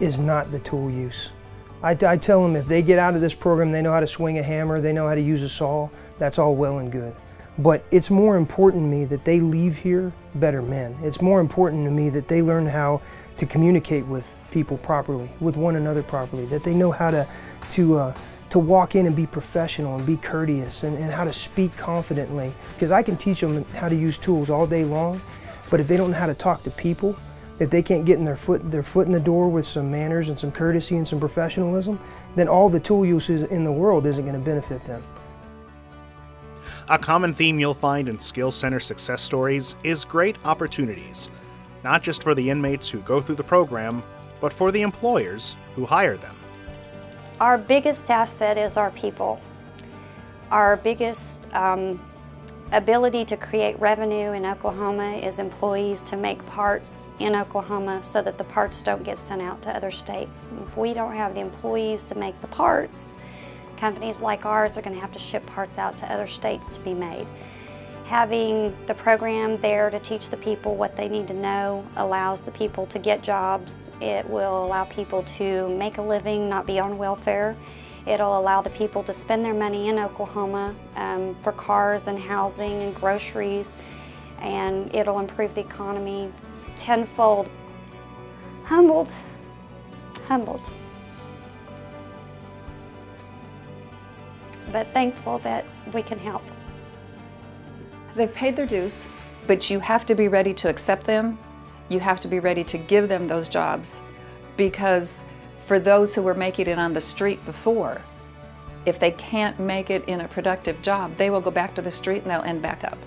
is not the tool use. I, I tell them if they get out of this program, they know how to swing a hammer, they know how to use a saw, that's all well and good. But it's more important to me that they leave here better men. It's more important to me that they learn how to communicate with people properly, with one another properly, that they know how to, to, uh, to walk in and be professional and be courteous and, and how to speak confidently. Because I can teach them how to use tools all day long, but if they don't know how to talk to people, if they can't get in their foot, their foot in the door with some manners and some courtesy and some professionalism, then all the tool uses in the world isn't going to benefit them. A common theme you'll find in Skill Center success stories is great opportunities, not just for the inmates who go through the program, but for the employers who hire them. Our biggest asset is our people. Our biggest um, ability to create revenue in Oklahoma is employees to make parts in Oklahoma so that the parts don't get sent out to other states. If we don't have the employees to make the parts, companies like ours are going to have to ship parts out to other states to be made. Having the program there to teach the people what they need to know allows the people to get jobs. It will allow people to make a living, not be on welfare. It'll allow the people to spend their money in Oklahoma um, for cars and housing and groceries, and it'll improve the economy tenfold. Humbled, humbled. But thankful that we can help. They've paid their dues, but you have to be ready to accept them. You have to be ready to give them those jobs because for those who were making it on the street before, if they can't make it in a productive job, they will go back to the street and they'll end back up.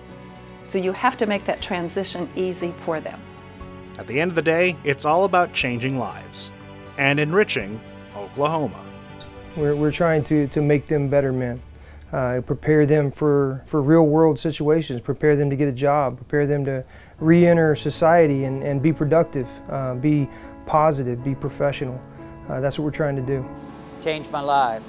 So you have to make that transition easy for them. At the end of the day, it's all about changing lives and enriching Oklahoma. We're, we're trying to, to make them better men, uh, prepare them for, for real world situations, prepare them to get a job, prepare them to re enter society and, and be productive, uh, be positive, be professional. Uh, that's what we're trying to do. Changed my life.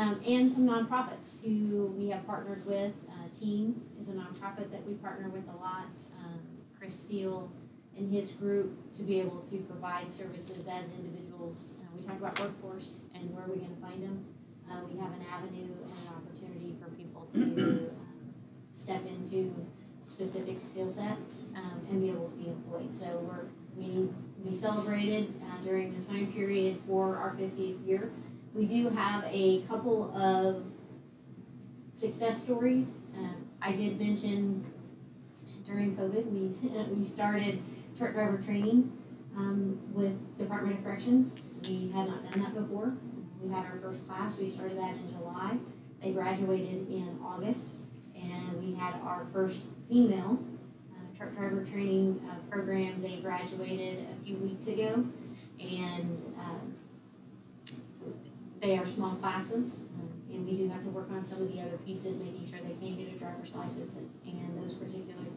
um, and some nonprofits who we have partnered with. Uh, TEEM is a nonprofit that we partner with a lot. Um, Chris Steele and his group to be able to provide services as individuals. Uh, we talked about workforce and where are we going to find them. Uh, we have an avenue and an opportunity for people to um, step into specific skill sets um, and be able to be employed. So we're we we celebrated uh, during the time period for our 50th year. We do have a couple of success stories. Um, I did mention during COVID, we, we started truck driver training um, with Department of Corrections. We had not done that before. We had our first class, we started that in July. They graduated in August, and we had our first female uh, truck driver training uh, program. They graduated a few weeks ago, and um, they are small classes, and we do have to work on some of the other pieces, making sure they can get a driver's license and, those particular.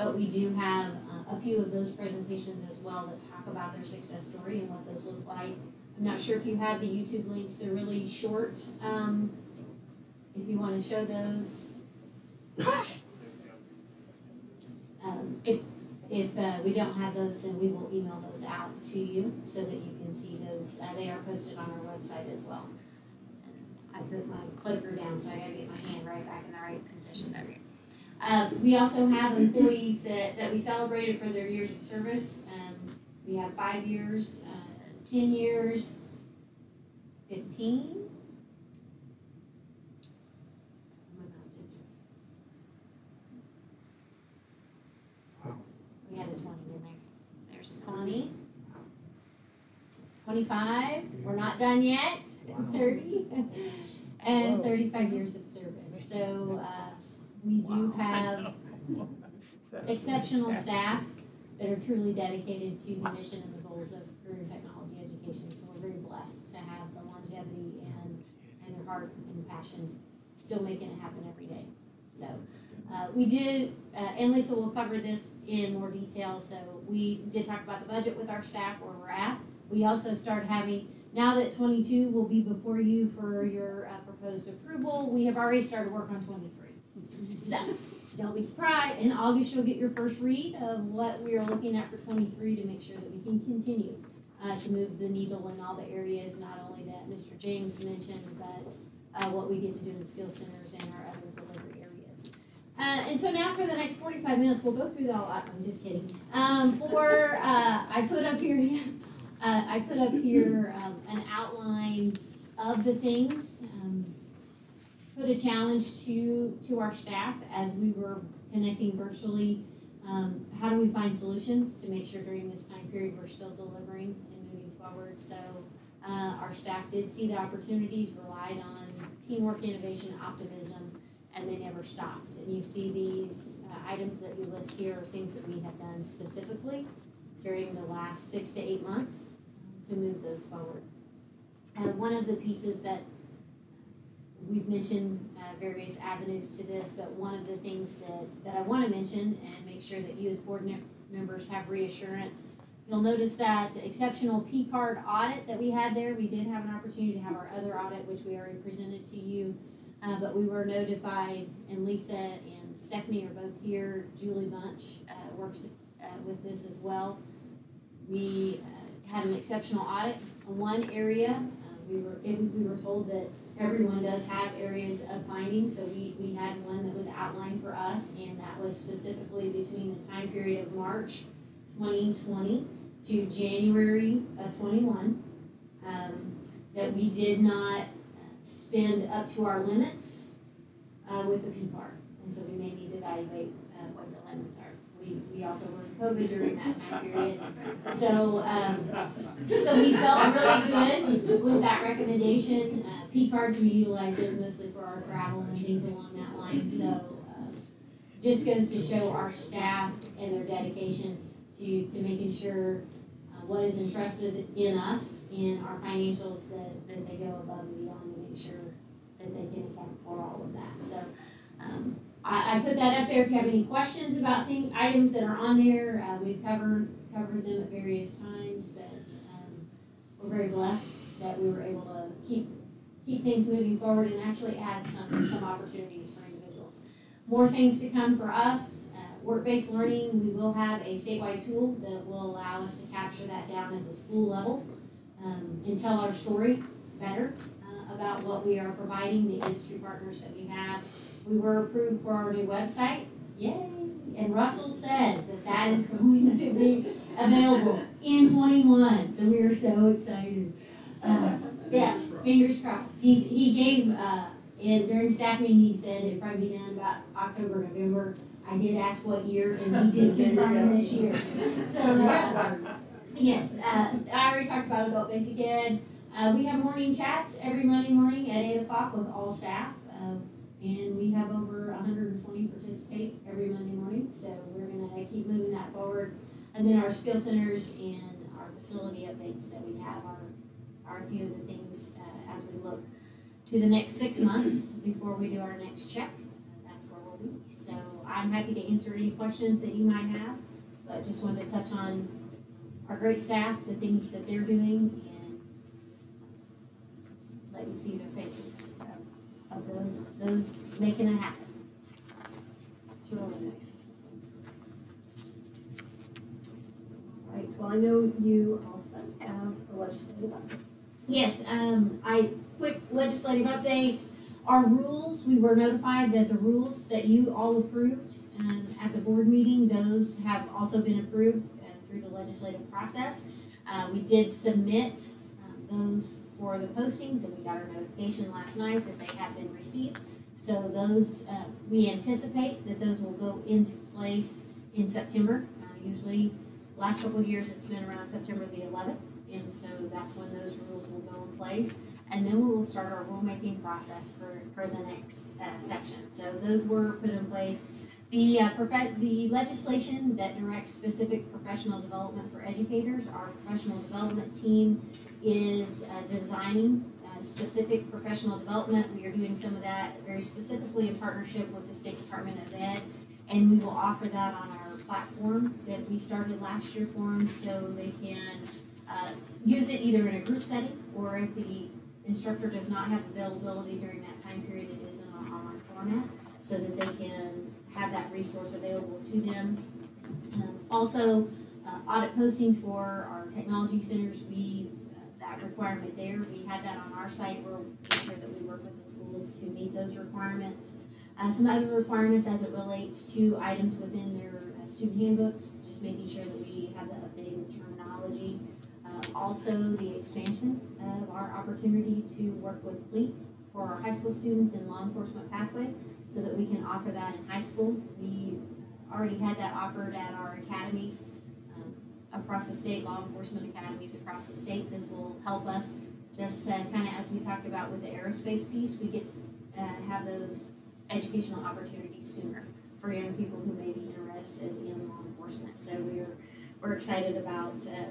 But we do have uh, a few of those presentations as well that talk about their success story and what those look like. I'm not sure if you have the YouTube links, they're really short. Um, if you want to show those. Um, if if uh, we don't have those, then we will email those out to you so that you can see those. Uh, they are posted on our website as well. I put my clicker down, so I gotta get my hand right back in the right position there. Uh, we also have employees that, that we celebrated for their years of service. Um, we have five years, uh, 10 years, 15. We had a 20 in there. There's 20. 25. We're not done yet. 30. and 35 years of service. So uh, we do have exceptional staff that are truly dedicated to the mission and the goals of career technology education. So we're very blessed to have the longevity and, and their heart and passion, still making it happen every day. So uh, we did, uh, and Lisa will cover this in more detail. So we did talk about the budget with our staff where we're at. We also started having, now that 22 will be before you for your uh, proposed approval, we have already started work on 23. So don't be surprised. In August, you'll get your first read of what we are looking at for 23 to make sure that we can continue uh, to move the needle in all the areas, not only that Mr. James mentioned, but uh, what we get to do in the skill centers and our other delivery areas. Uh, and so now for the next 45 minutes, we'll go through the all. I'm just kidding. Um, for uh, I put up here, uh, I put up here um, an outline of the things. Um, put a challenge to to our staff as we were connecting virtually. Um, how do we find solutions to make sure during this time period we're still delivering and moving forward? So uh, our staff did see the opportunities, relied on teamwork, innovation, optimism, and they never stopped. And you see these uh, items that you list here are things that we have done specifically during the last six to eight months to move those forward. And one of the pieces that we've mentioned uh, various avenues to this, but one of the things that, that I want to mention and make sure that you as board mem- members have reassurance. You'll notice that exceptional P card audit that we had there, we did have an opportunity to have our other audit, which we already presented to you. Uh, but we were notified, and Lisa and Stephanie are both here. Julie Bunch uh, works uh, with this as well. We uh, had an exceptional audit in one area. Uh, we were we were told that everyone does have areas of finding, so we, we had one that was outlined for us, and that was specifically between the time period of March 2020 to January of 21. Um, that we did not spend up to our limits uh, with the P card, and so we may need to evaluate uh, what the limits are. We, we also were in COVID during that time period, so um, so we felt really good with that recommendation. Uh, P cards we utilize those mostly for our travel and things along that line. So uh, just goes to show our staff and their dedications to to making sure uh, what is entrusted in us in our financials that, that they go above and beyond to make sure that they can account for all of that. So um, I, I put that up there. If you have any questions about thing, items that are on there, uh, we've covered covered them at various times, but um, we're very blessed that we were able to keep keep things moving forward and actually add some some opportunities for individuals. More things to come for us. Uh, work-based learning, we will have a statewide tool that will allow us to capture that down at the school level um, and tell our story better uh, about what we are providing, the industry partners that we have. We were approved for our new website. Yay! And Russell says that that is going to be available in 21. So we are so excited. Uh, yeah, fingers crossed. He's, he gave, uh, and during staff meeting, he said it'd probably be done about October, November. I did ask what year, and he did get it done this year. So, uh, yes, uh, I already talked about adult basic ed. Uh, we have morning chats every Monday morning at 8 o'clock with all staff. And we have over 120 participate every Monday morning. So we're going to keep moving that forward. And then our skill centers and our facility updates that we have are, are a few of the things uh, as we look to the next six months before we do our next check. That's where we'll be. So I'm happy to answer any questions that you might have, but just wanted to touch on our great staff, the things that they're doing, and let you see their faces of, those those making it happen. It's really nice. All right, well, I know you also have a legislative update. Yes, um, I, quick legislative updates. Our rules, we were notified that the rules that you all approved, um, at the board meeting, those have also been approved uh, through the legislative process. Uh, we did submit, um, those for the postings, and we got our notification last night that they have been received. So those, uh, we anticipate that those will go into place in September. Uh, usually, last couple of years, it's been around September the eleventh, and so that's when those rules will go in place. And then we will start our rulemaking process for, for the next uh, section. So those were put in place. The, uh, the legislation that directs specific professional development for educators, our professional development team is uh, designing uh, specific professional development. We are doing some of that very specifically in partnership with the State Department of Ed. And we will offer that on our platform that we started last year for them so they can uh, use it either in a group setting or if the instructor does not have availability during that time period, it is in an online format so that they can have that resource available to them. Um, also, uh, audit postings for our technology centers, we, requirement there, we had that on our site. We're making sure that we work with the schools to meet those requirements. Uh, some other requirements as it relates to items within their uh, student handbooks, just making sure that we have the updated terminology. Uh, also, the expansion of our opportunity to work with CLEET for our high school students in law enforcement pathway so that we can offer that in high school. We already had that offered at our academies across the state, law enforcement academies across the state. This will help us just to kind of, as we talked about with the aerospace piece, we get uh, have those educational opportunities sooner for young people who may be interested in law enforcement. So we're we're excited about uh,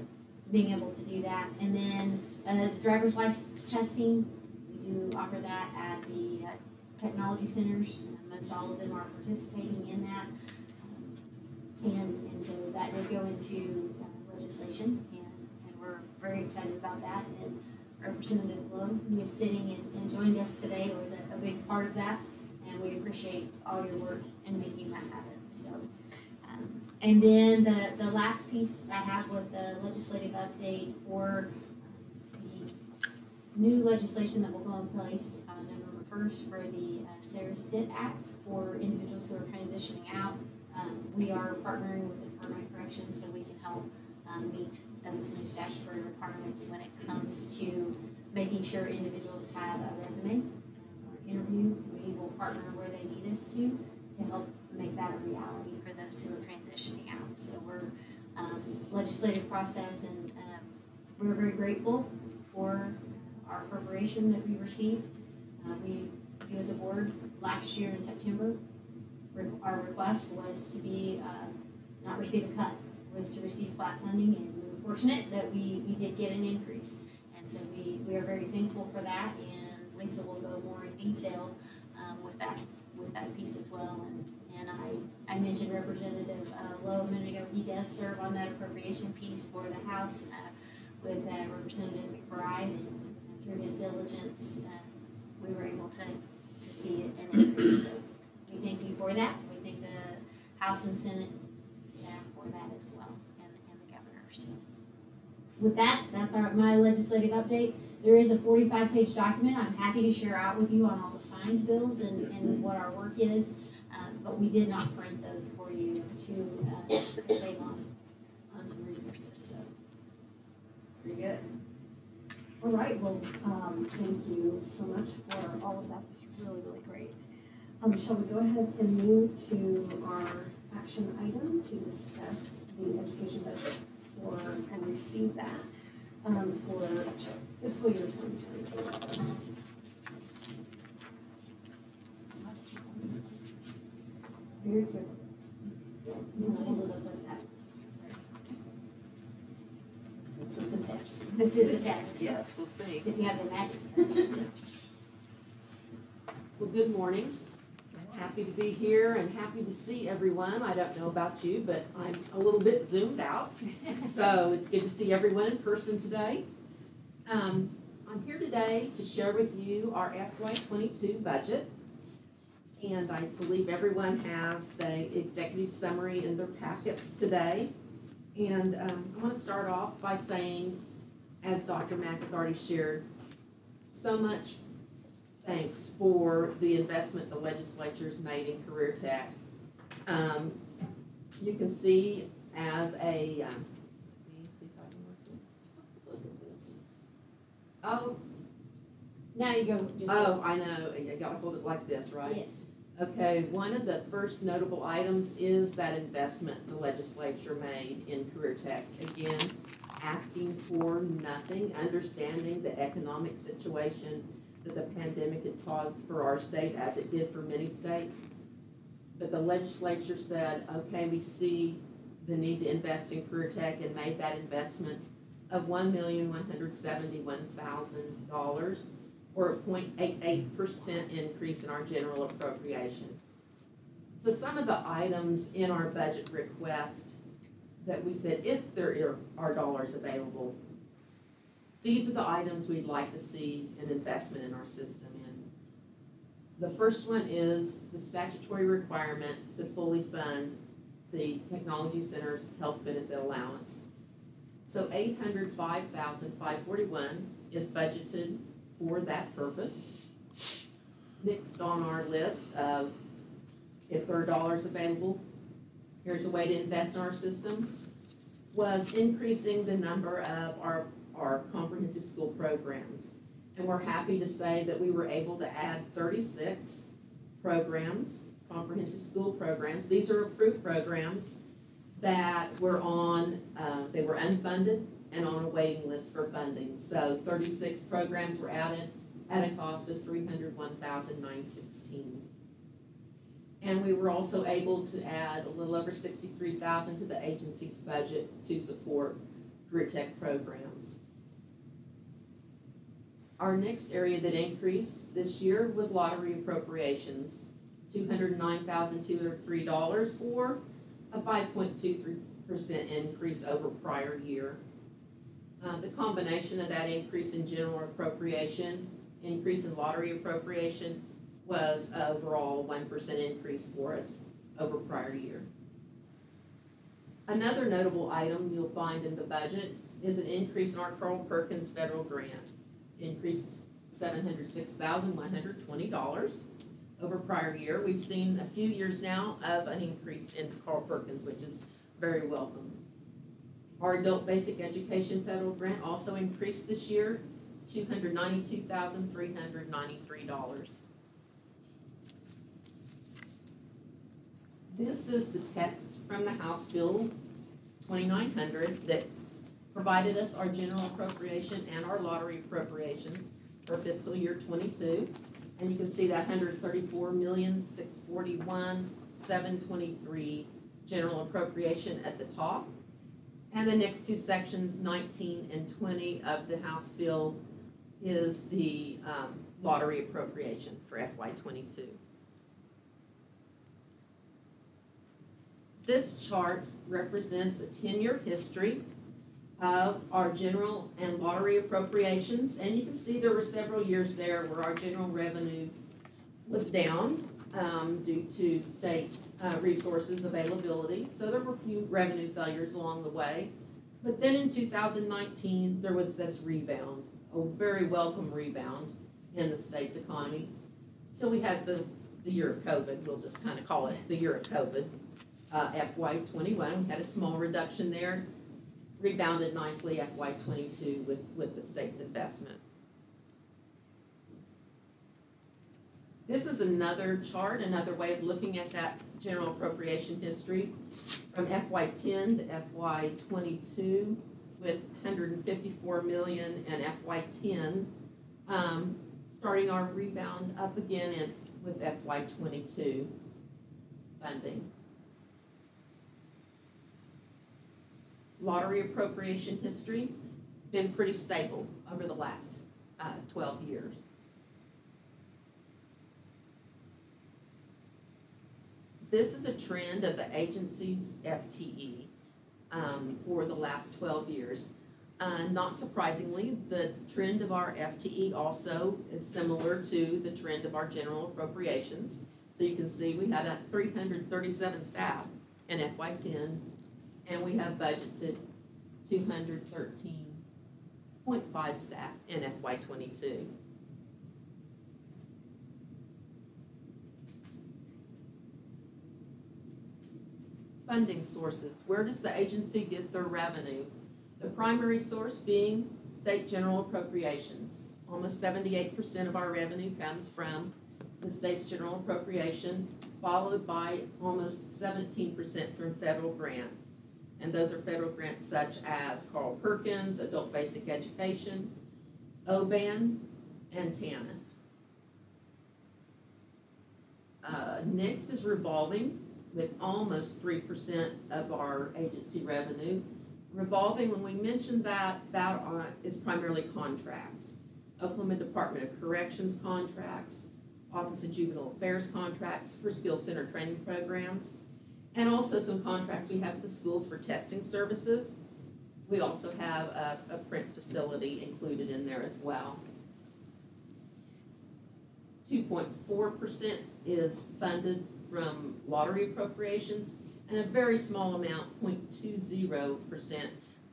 being able to do that. And then uh, the driver's license testing, we do offer that at the uh, technology centers. Most all of them are participating in that. Um, and, and so that did go into uh, legislation, and, and we're very excited about that. And our Representative Lowe, who is sitting and, and joined us today, was a, a big part of that, and we appreciate all your work in making that happen. So, um, and then the, the last piece I have was the legislative update for the new legislation that will go in place on November first for the uh, Sarah Stitt Act for individuals who are transitioning out. Um, we are partnering with the Department of Corrections so we can help um, meet those new statutory requirements when it comes to making sure individuals have a resume or interview. We will partner where they need us to to help make that a reality for those who are transitioning out. So we're um, legislative process and um, we're very grateful for our appropriation that we received. Uh, we, you as a board, last year in September, our request was to be, uh, not receive a cut, was to receive flat funding, and we were fortunate that we, we did get an increase. And so we, we are very thankful for that, and Lisa will go more in detail, um, with that, with that piece as well. And, and I, I mentioned Representative, uh, Lowe a minute ago, he does serve on that appropriation piece for the House, uh, with, uh, Representative McBride, and through his diligence, uh, we were able to, to see it and increase. So we thank you for that. We thank the House and Senate staff for that as well, and, and the governor. So with that, that's our, my legislative update. There is a forty-five page document I'm happy to share out with you on all the signed bills and, and what our work is. Um, but we did not print those for you to, uh, to save on, on some resources, so. Pretty good. All right, well, um, thank you so much for all of that, it was really, really great. Um, shall we go ahead and move to our action item to discuss the education budget for, and receive that, um, for fiscal year twenty twenty-two. Very quick. Just hold it up like that. This is a test. This is the text. Yes, we'll see. If you have the magic touch. Well, good morning. Happy to be here and happy to see everyone. I don't know about you, but I'm a little bit zoomed out. So it's good to see everyone in person today. Um, I'm here today to share with you our FY twenty-two budget. And I believe everyone has the executive summary in their packets today. And um, I want to start off by saying, as Dr. Mack has already shared, so much thanks for the investment the legislature's made in career tech. Um, you can see as a, um, let me see if I can work it. Look at this. Oh, Now you go just. oh, I know, you gotta hold it like this, right? Yes. Okay, one of the first notable items is that investment the legislature made in career tech. Again, asking for nothing, understanding the economic situation that the pandemic had caused for our state, as it did for many states. but the legislature said, okay, we see the need to invest in career tech and made that investment of one million one hundred seventy-one thousand dollars or a 0.88 percent increase in our general appropriation. So some of the items in our budget request that we said, if there are dollars available, these are the items we'd like to see an investment in our system in. The first one is the statutory requirement to fully fund the Technology Center's health benefit allowance. So eight hundred five thousand five forty-one is budgeted for that purpose. Next on our list of if there are dollars available, here's a way to invest in our system, was increasing the number of our, our comprehensive school programs. And we're happy to say that we were able to add thirty-six programs, comprehensive school programs. These are approved programs that were on, uh, they were unfunded and on a waiting list for funding. So thirty-six programs were added at a cost of three hundred one thousand nine sixteen. And we were also able to add a little over sixty-three thousand to the agency's budget to support career tech programs. Our next area that increased this year was lottery appropriations, two hundred nine thousand two hundred three dollars or a five point two three percent increase over prior year. Uh, the combination of that increase in general appropriation, increase in lottery appropriation, was overall one percent increase for us over prior year. Another notable item you'll find in the budget is an increase in our Carl Perkins federal grant. Increased seven hundred six thousand one hundred twenty dollars over prior year. We've seen a few years now of an increase in Carl Perkins, which is very welcome. Our adult basic education federal grant also increased this year, two hundred ninety-two thousand three hundred ninety-three dollars. This is the text from the House Bill twenty-nine hundred that provided us our general appropriation and our lottery appropriations for fiscal year twenty-two. And you can see that hundred thirty-four million, six forty-one, seven twenty-three general appropriation at the top. And the next two sections, nineteen and twenty of the House bill, is the um, lottery appropriation for FY twenty-two. This chart represents a ten-year history of our general and lottery appropriations, and you can see there were several years there where our general revenue was down um, due to state uh, resources availability. So there were a few revenue failures along the way. But then in 2019, there was this rebound, a very welcome rebound in the state's economy. Till we had the, the year of COVID, we'll just kind of call it the year of COVID. Uh, FY21, we had a small reduction there, rebounded nicely FY22 with, with the state's investment. This is another chart, another way of looking at that general appropriation history from FY10 to FY22 with 154 million and FY10, um, starting our rebound up again in, with FY22 funding. Lottery appropriation history, been pretty stable over the last uh, 12 years. This is a trend of the agency's FTE um, for the last 12 years. Uh, not surprisingly, the trend of our FTE also is similar to the trend of our general appropriations. So you can see we had a 337 staff in FY10, and we have budgeted 213.5 staff in FY22. funding sources. Where does the agency get their revenue? The primary source being state general appropriations. Almost seventy-eight percent of our revenue comes from the state's general appropriation, followed by almost seventeen percent from federal grants. And those are federal grants such as Carl Perkins, Adult Basic Education, OBAN, and TANF. Uh, next is revolving with almost three percent of our agency revenue. Revolving, when we mentioned that, that is primarily contracts. Oklahoma Department of Corrections contracts, Office of Juvenile Affairs contracts for skill center training programs, and also some contracts we have with the schools for testing services. We also have a, a print facility included in there as well. Two point four percent is funded from lottery appropriations, and a very small amount, 0.20 percent,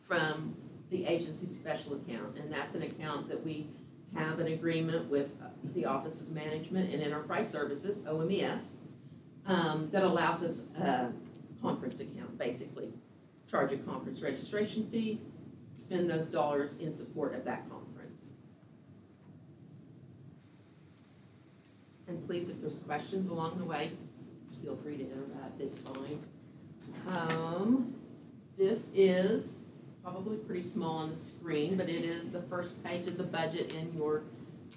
from the agency special account. And that's an account that we have an agreement with the Office of Management and Enterprise Services, OMES, um, that allows us a conference account, basically. Charge a conference registration fee, spend those dollars in support of that conference. And please, if there's questions along the way, feel free to interrupt, it's fine. Um, this is probably pretty small on the screen, but it is the first page of the budget in your,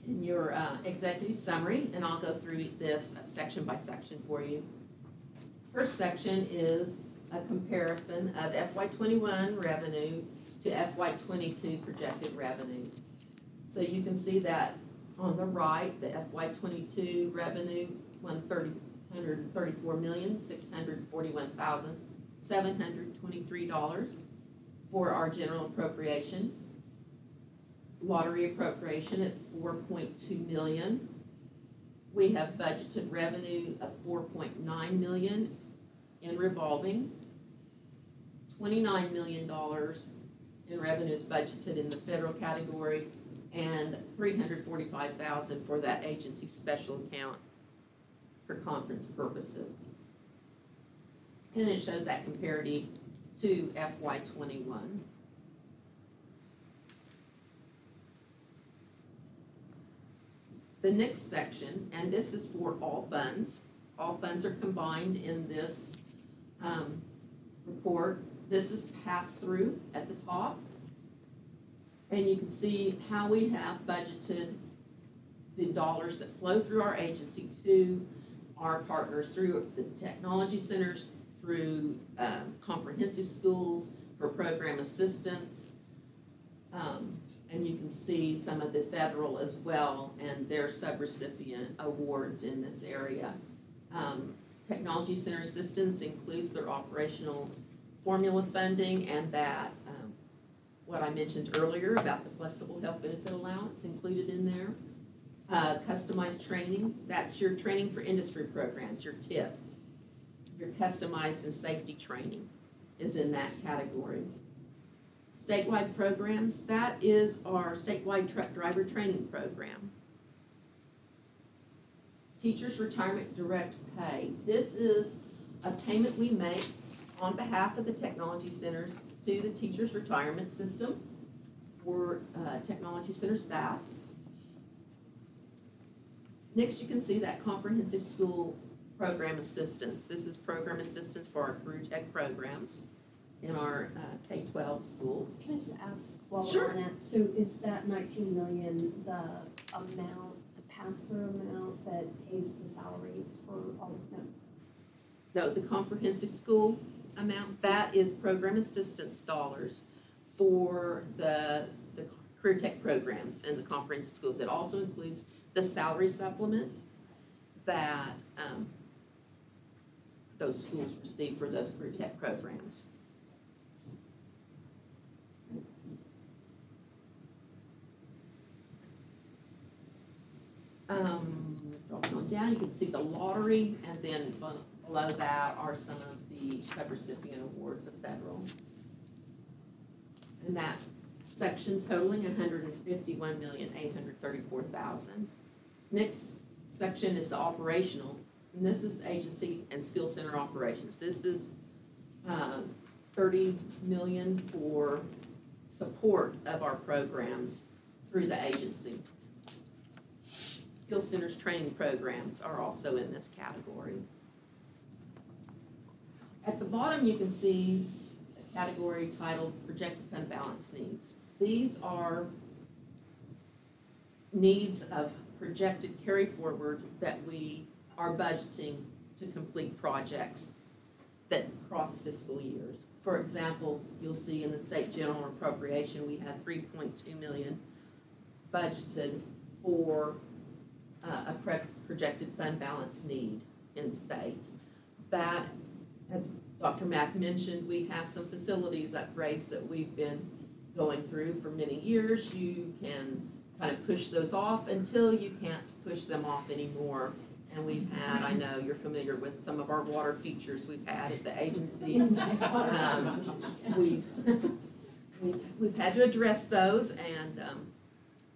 in your, uh, executive summary, and I'll go through this section by section for you. First section is a comparison of FY twenty-one revenue to FY twenty-two projected revenue. So you can see that on the right, the FY twenty-two revenue, one thirty, hundred and thirty-four million, six hundred forty-one thousand, seven hundred twenty-three dollars for our general appropriation. Lottery appropriation at four point two million. We have budgeted revenue of four point nine million in revolving. Twenty-nine million dollars in revenues budgeted in the federal category and three hundred forty-five thousand for that agency special account for conference purposes. And it shows that comparative to FY twenty-one. The next section, and this is for all funds, all funds are combined in this, um, report. This is pass-through at the top. And you can see how we have budgeted the dollars that flow through our agency to our partners, through the technology centers, through um, comprehensive schools for program assistance. Um, and you can see some of the federal as well and their subrecipient awards in this area. Um, technology center assistance includes their operational formula funding and that, um, what I mentioned earlier about the flexible health benefit allowance included in there. Uh, customized training, that's your training for industry programs, your TIP. Your customized and safety training is in that category. Statewide programs, that is our statewide truck driver training program. Teachers Retirement Direct Pay, this is a payment we make on behalf of the technology centers to the teachers' retirement system for uh, technology center staff. Next, you can see that comprehensive school program assistance. This is program assistance for our career tech programs in our uh, K-12 schools. Can I just ask while we're Sure. on it, so is that nineteen million the amount, the pass-through amount that pays the salaries for all of them? No, the comprehensive school amount, that is program assistance dollars for the, the career tech programs and the comprehensive schools. It also includes the salary supplement that, um, those schools receive for those career tech programs. Um, on down, you can see the lottery, and then below that are some of the subrecipient awards of federal. And that section totaling hundred and fifty-one million, eight hundred thirty-four thousand. Next section is the operational, and this is agency and skill center operations. This is, um, thirty million for support of our programs through the agency. Skill Centers training programs are also in this category. At the bottom, you can see a category titled Projected Fund Balance Needs. These are needs of projected carry forward that we are budgeting to complete projects that cross fiscal years. For example, you'll see in the state general appropriation, we had three point two million budgeted for uh, a pre- projected fund balance need in state. That, as Dr. Mack mentioned, we have some facilities upgrades that we've been going through for many years. You can kind of push those off until you can't push them off anymore. And we've had, I know you're familiar with some of our water features we've had at the agency. Um, We've, we've, we've had to address those and, um,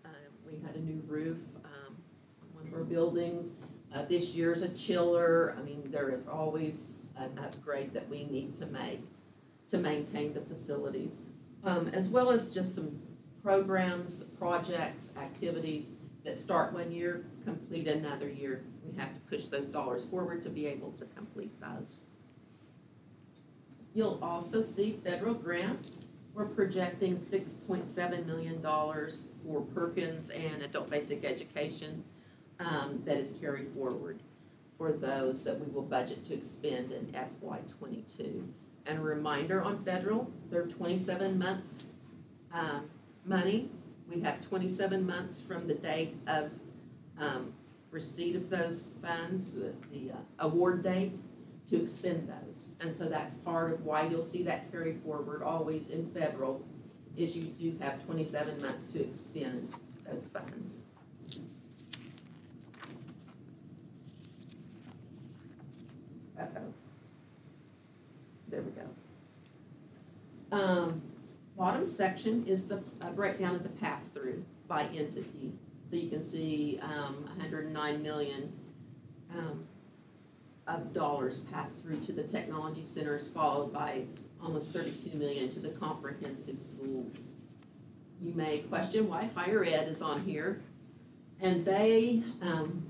uh, we had a new roof, our buildings. Uh, this year's a chiller. I mean, there is always an upgrade that we need to make to maintain the facilities. Um, as well as just some programs, projects, activities that start one year, complete another year. We have to push those dollars forward to be able to complete those. You'll also see federal grants. We're projecting six point seven million dollars for Perkins and adult basic education um, that is carried forward for those that we will budget to expend in FY twenty-two. And a reminder on federal, their twenty-seven month um, money. We have twenty-seven months from the date of um, receipt of those funds, the, the uh, award date, to expend those. And so that's part of why you'll see that carry forward always in federal, is you do have twenty-seven months to expend those funds. Uh-oh. There we go. Um, bottom section is the uh, breakdown of the pass-through by entity. So you can see, um, hundred and nine million, um, of dollars passed through to the technology centers, followed by almost thirty-two million to the comprehensive schools. You may question why higher ed is on here, and they, um,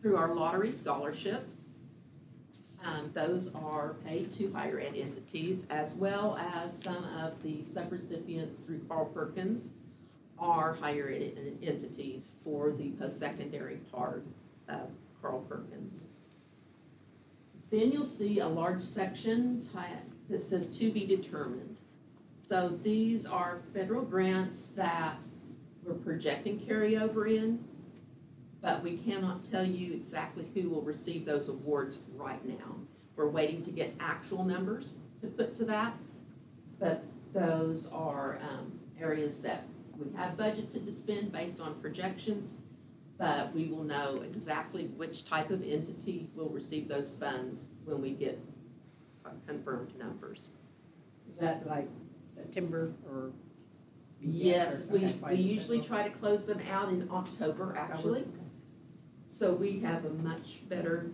through our lottery scholarships, um, those are paid to higher ed entities, as well as some of the subrecipients through Carl Perkins are higher ed entities for the post-secondary part of Carl Perkins. Then you'll see a large section that says to be determined. So these are federal grants that we're projecting carryover in, but we cannot tell you exactly who will receive those awards right now. We're waiting to get actual numbers to put to that, but those are um, areas that we have budgeted to spend based on projections, but we will know exactly which type of entity will receive those funds when we get confirmed numbers. Is that like September or? Yes, or- we, okay, we usually try to close them out in October, actually. So we have a much better,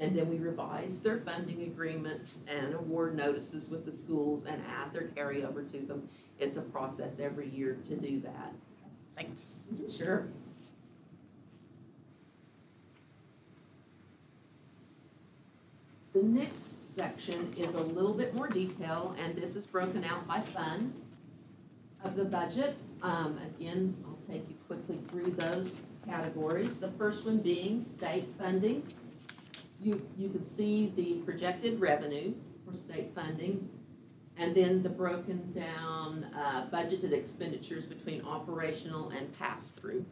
and then we revise their funding agreements and award notices with the schools and add their carryover to them. It's a process every year to do that. Thanks. Sure. The next section is a little bit more detail, and this is broken out by fund of the budget. Um, again, I'll take you quickly through those categories. The first one being state funding. You, you can see the projected revenue for state funding, and then the broken down, uh, budgeted expenditures between operational and pass-through.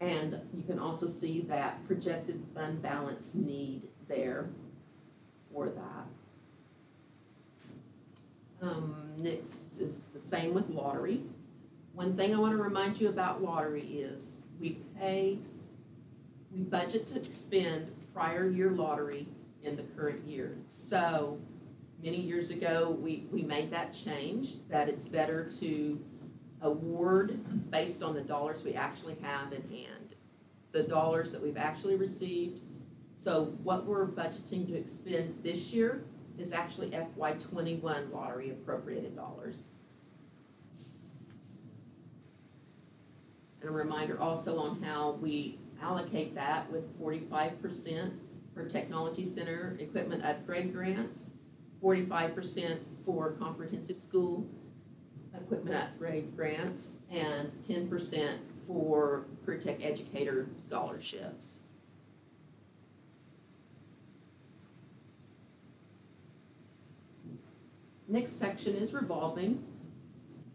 And you can also see that projected fund balance need there for that. Um, next is the same with lottery. One thing I wanna remind you about lottery is we pay, we budget to spend prior year lottery in the current year. So, many years ago, we, we made that change, that it's better to award based on the dollars we actually have in hand. The dollars that we've actually received. So what we're budgeting to expend this year is actually FY twenty-one lottery appropriated dollars. and a reminder also on how we allocate that with 45% for Technology Center equipment upgrade grants, 45% for comprehensive school equipment upgrade grants, and 10% for career tech educator scholarships. Next section is revolving.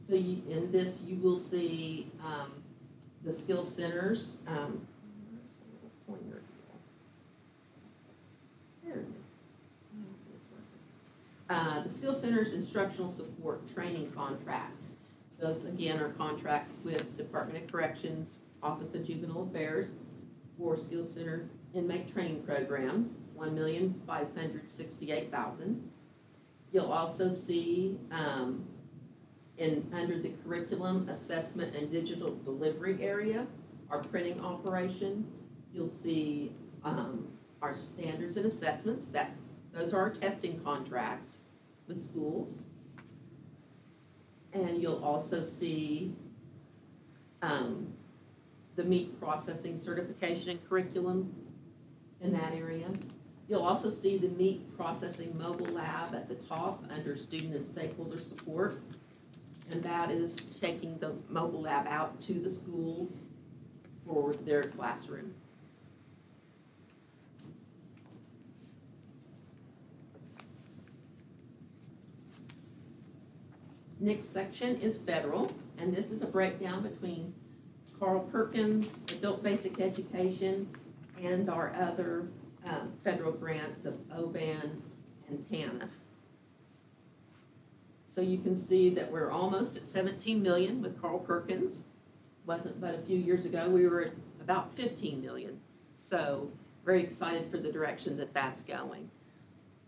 So you, in this, you will see um, the skill centers, um. Uh, the skill centers instructional support training contracts. Those again are contracts with Department of Corrections, Office of Juvenile Affairs for skill center inmate training programs, one million five hundred sixty-eight thousand. You'll also see, um, in, under the curriculum, assessment and digital delivery area, our printing operation, you'll see, um, our standards and assessments, that's, those are our testing contracts with schools. And you'll also see, um, the meat processing certification and curriculum in that area. You'll also see the meat processing mobile lab at the top under student and stakeholder support. And that is taking the mobile lab out to the schools for their classroom. Next section is federal, and this is a breakdown between Carl Perkins, adult basic education, and our other um, federal grants of OBAN and TANF. So you can see that we're almost at seventeen million with Carl Perkins. Wasn't but a few years ago, we were at about fifteen million. So very excited for the direction that that's going.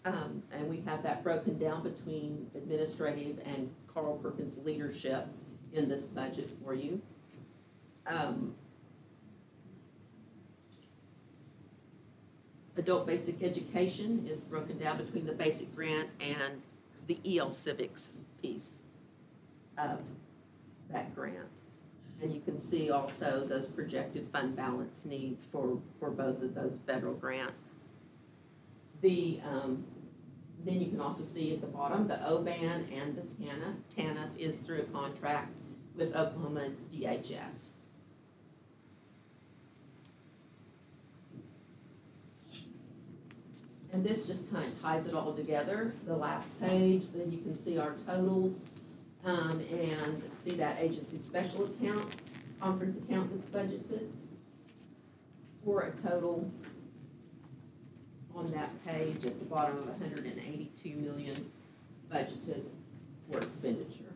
Um, and we have that broken down between administrative and Carl Perkins leadership in this budget for you. Um, adult basic education is broken down between the basic grant and the EL civics piece of that grant. And you can see also those projected fund balance needs for, for both of those federal grants. The, um, then you can also see at the bottom, the OBAN and the TANF. TANF is through a contract with Oklahoma DHS. And this just kind of ties it all together, the last page, then you can see our totals, um, and see that agency special account, conference account that's budgeted for a total on that page at the bottom of hundred and eighty-two million budgeted for expenditure.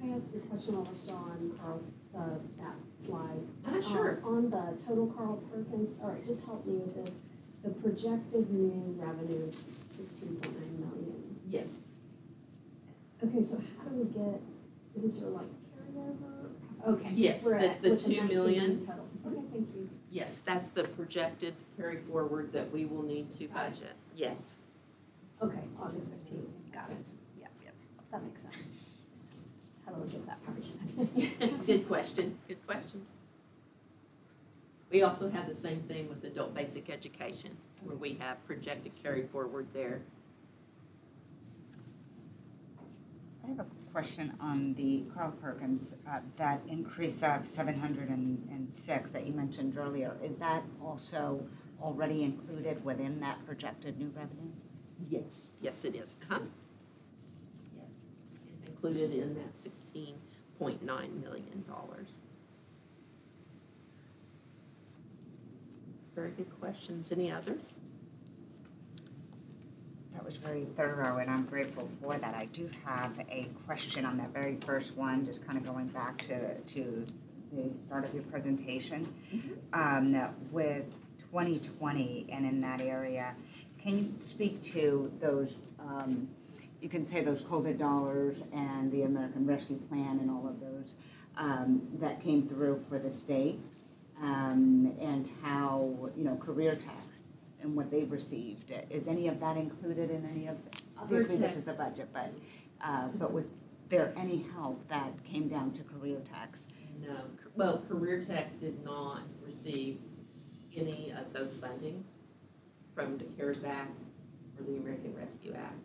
Can I ask a question while we're still on Carl's, uh, that slide? Ah, sure. Um, On the total Carl Perkins, right, just help me with this. The projected new revenue is sixteen point nine million. Yes. Okay, so how do we get, is there like carryover? Okay. Yes, we're the- at- the with 2 19 million. Total, okay, thank you. Yes, that's the projected carry forward that we will need to budget, yes. Okay, August fifteenth, got it. Yep, yep, that makes sense. Totally get that part. Good question, good question. We also have the same thing with adult basic education, where we have projected carry forward there. I have a question on the Carl Perkins, uh, that increase of seven hundred and six that you mentioned earlier. Is that also already included within that projected new revenue? Yes, yes, it is, huh? Yes, it's included in that sixteen point nine million dollars. Very good questions, any others? That was very thorough, and I'm grateful for that. I do have a question on that very first one, just kind of going back to, to the start of your presentation. Um, with 2020 and in that area, can you speak to those, um, you can say those COVID dollars and the American Rescue Plan and all of those um, that came through for the state? Um, and how, you know, Career Tech and what they've received. Is any of that included in any of, obviously this is the budget, but, uh, but was there any help that came down to Career Techs? No, well, Career Tech did not receive any of those funding from the CARES Act or the American Rescue Act.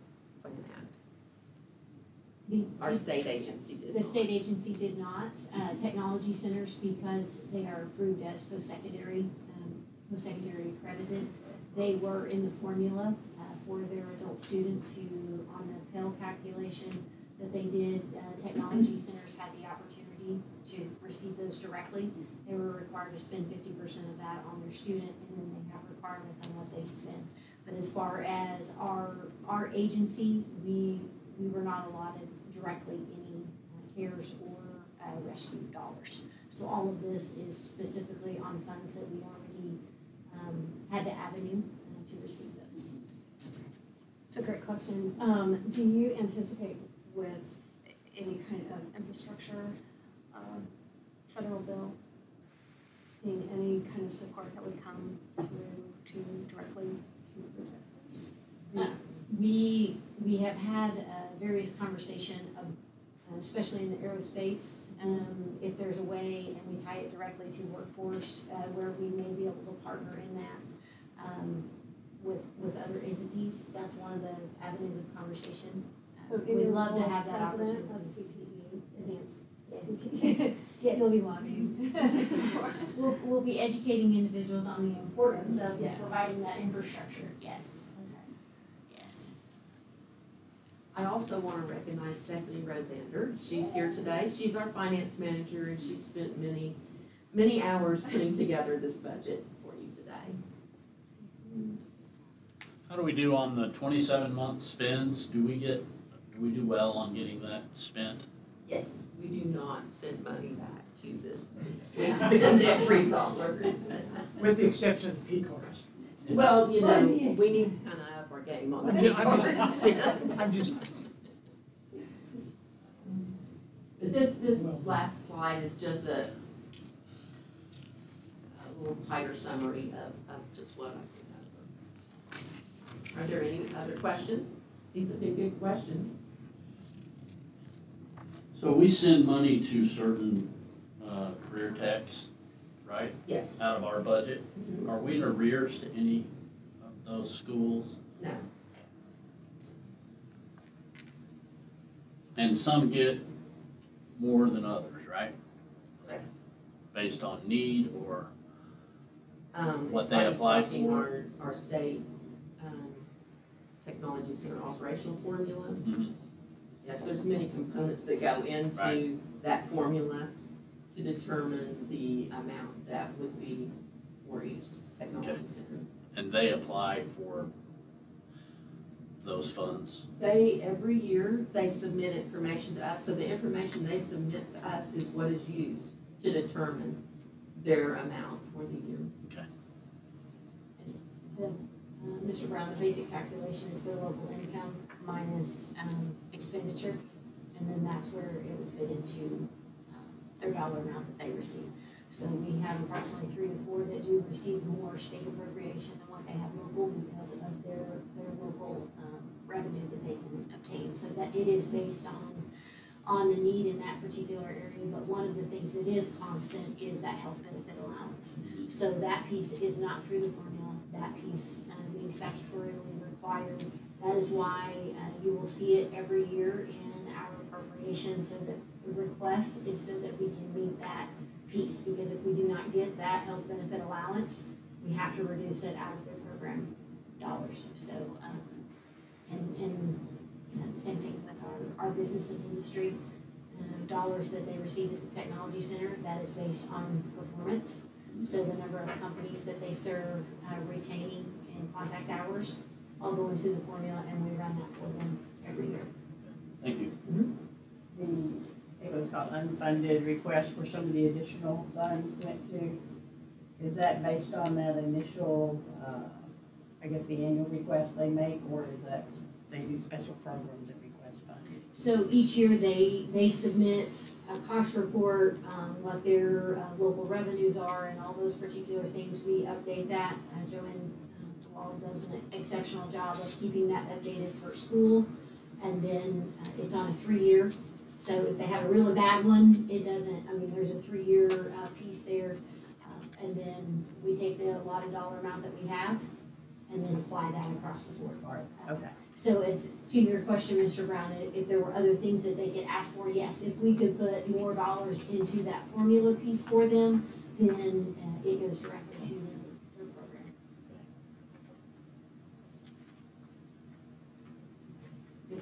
The- Our state agency did The not. state agency did not, uh, technology centers, because they are approved as post-secondary, um, post-secondary accredited, they were in the formula, uh, for their adult students who on the Pell calculation that they did, uh, technology centers had the opportunity to receive those directly. They were required to spend fifty percent of that on their student, and then they have requirements on what they spend. But as far as our, our agency, we, we were not allotted directly any uh, CARES or uh, rescue dollars. So all of this is specifically on funds that we already um, had the avenue uh, to receive those. It's a great question. Um, do you anticipate with any kind of infrastructure, um, federal bill, seeing any kind of support that would come through to directly to the taxpayers? Uh, We, we have had uh, various conversation of, uh, especially in the aerospace, um, if there's a way and we tie it directly to workforce, uh, where we may be able to partner in that, um, with, with other entities, that's one of the avenues of conversation. Uh, So We'd love to have that opportunity. of CTE Advanced. Yeah, you'll be lobbying. We'll, we'll be educating individuals on the importance of Yes. providing that infrastructure. Yes. I also want to recognize Stephanie Rosander. She's here today. She's our finance manager and she spent many, many hours putting together this budget for you today. How do we do on the twenty-seven month spends? Do we get, do we do well on getting that spent? Yes, we do not send money back to this. We spend every dollar. With the exception of P cards. Well, you know, we need to kind of up our game on the I'm P ju- I'm just- I'm just, But this, this last slide is just a, a little tighter summary of, of just what I put over. Are there any other questions? These have been good questions. So we send money to certain, uh, career techs, right? Yes. Out of our budget. Mhm. Are we in arrears to any of those schools? No. And some get more than others, right? Correct. Based on need or, Um, What they apply talking for? Our, our state, um, technology center operational formula. Mhm. Yes, there's many components that go into Right. that formula to determine the amount that would be for each technology center. and they apply for those funds? They, every year, they submit information to us, so the information they submit to us is what is used to determine their amount for the year. The, uh, Mr. Brown, the basic calculation is their local income minus, um, expenditure, and then that's where it would fit into, um, their dollar amount that they receive. So we have approximately three to four that do receive more state appropriation than what they have local because of their, their local, revenue that they can obtain. So that it is based on, on the need in that particular area, but one of the things that is constant is that health benefit allowance. So that piece is not through the formula, that piece uh, being statutorily required. That is why uh, you will see it every year in our appropriations, so that the request is so that we can meet that piece. Because if we do not get that health benefit allowance, we have to reduce it out of the program dollars. So, um, and, and uh, same thing with our, our business and industry, uh, dollars that they receive at the technology center, that is based on performance. So the number of companies that they serve, uh, retaining and contact hours, all go into the formula and we run that for them every year. Thank you. The, it was called unfunded request where some of the additional funds went to. Is that based on that initial, uh, I guess the annual request they make, or is that, they do special programs and request funds? So each year they, they submit a cost report, um, what their, uh, local revenues are and all those particular things. We update that. Uh, Joanne uh, DeWall does an exceptional job of keeping that updated per school. And then, uh, it's on a three-year. So if they have a really bad one, it doesn't, I mean, there's a three-year, uh, piece there. Uh, And then we take the allotted dollar amount that we have and then apply that across the board. Okay. So as to your question, Mr. Brown, i- if there were other things that they could ask for, yes, if we could put more dollars into that formula piece for them, then uh, it goes directly to the, the program.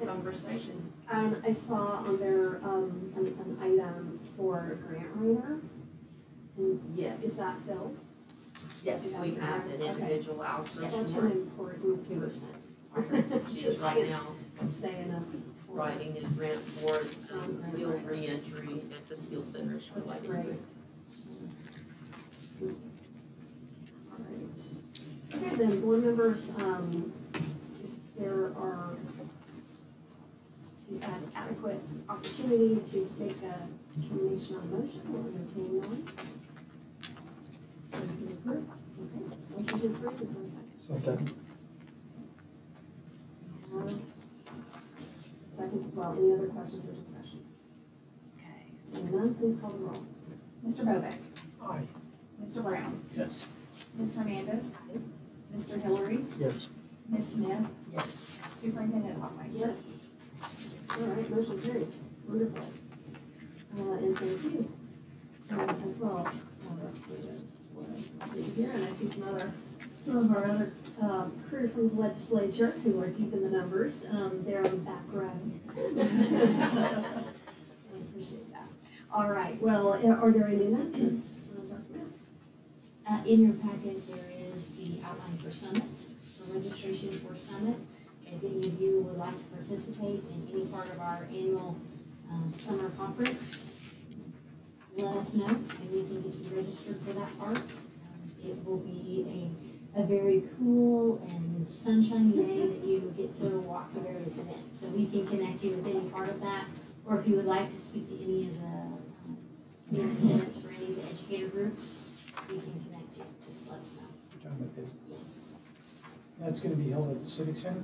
conversation. Um, I saw on there, um, an, an item for grant writer. Yes. is that filled? Yes, we have an individual for Such an important person. She's Just right can't now Say enough. for writing a grant for um, skill reentry. It's a skill center she's That's writing. great. Alright. Okay, then, board members, um, if there are, if you've had adequate opportunity to make a determination on motion, or entertain one. Motion to approve, okay, motion to approve, is there a second? So second. Have Seconds as well, any other questions or discussion? Okay, seeing none, please call the roll. Mr. Bobeck? Aye. Mr. Brown? Yes. Ms. Hernandez? Mr. Hillary? Yes. Ms. Smith? Yes. Superintendent Hofmeister? Yes. All right, motion carries. Wonderful. Uh, and thank you, um, as well, uh, Representative Wood. Here, and I see some other, some of our other, um, career from the legislature who are deep in the numbers, um, they're on the back row. So, I appreciate that. All right, well, are there any announcements? Uh? Uh, in your packet, there is the outline for Summit, the registration for Summit. If any of you would like to participate in any part of our annual, um, summer conference, let us know, and we can get you registered for that part. Um, It will be a, a very cool and sunshiny day that you get to walk to various events. So we can connect you with any part of that, or if you would like to speak to any of the, um, attendants for any of the educator groups, we can connect you, just let us know. You're talking about this. Yes. That's gonna be held at the Civic Center?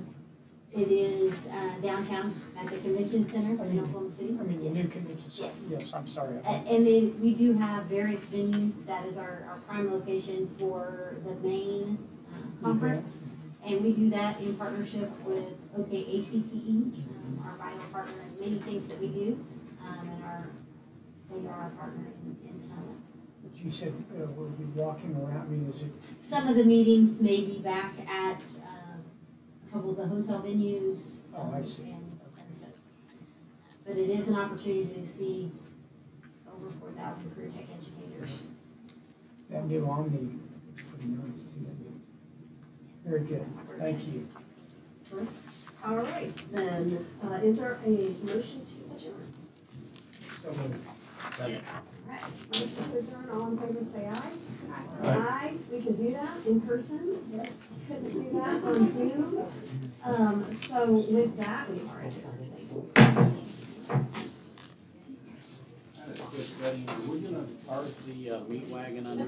It is uh, downtown at the convention center in Oklahoma City. I mean, the Yes. new convention center. Yes. Yes, I'm sorry. A- And then we do have various venues, that is our, our prime location for the main uh, conference. And we do that in partnership with OKACTE, E, um, our vital partner in many things that we do. Um, and our, they are our partner in, in Summit. But you said, uh, we'll be walking around, I mean, is it, Some of the meetings may be back at, uh, a couple of the hotel venues. Oh, I um, see. And, and so, but it is an opportunity to see over four thousand career tech educators. that new Omni is pretty nice too. That'd Very good, thank you. All right, then, uh, is there a motion to adjourn? So moved. Second. Right, motion all in favor say aye. Aye. we can do that in person. Couldn't do that on Zoom. Um, so with that, we are we gonna park the uh, wheat wagon under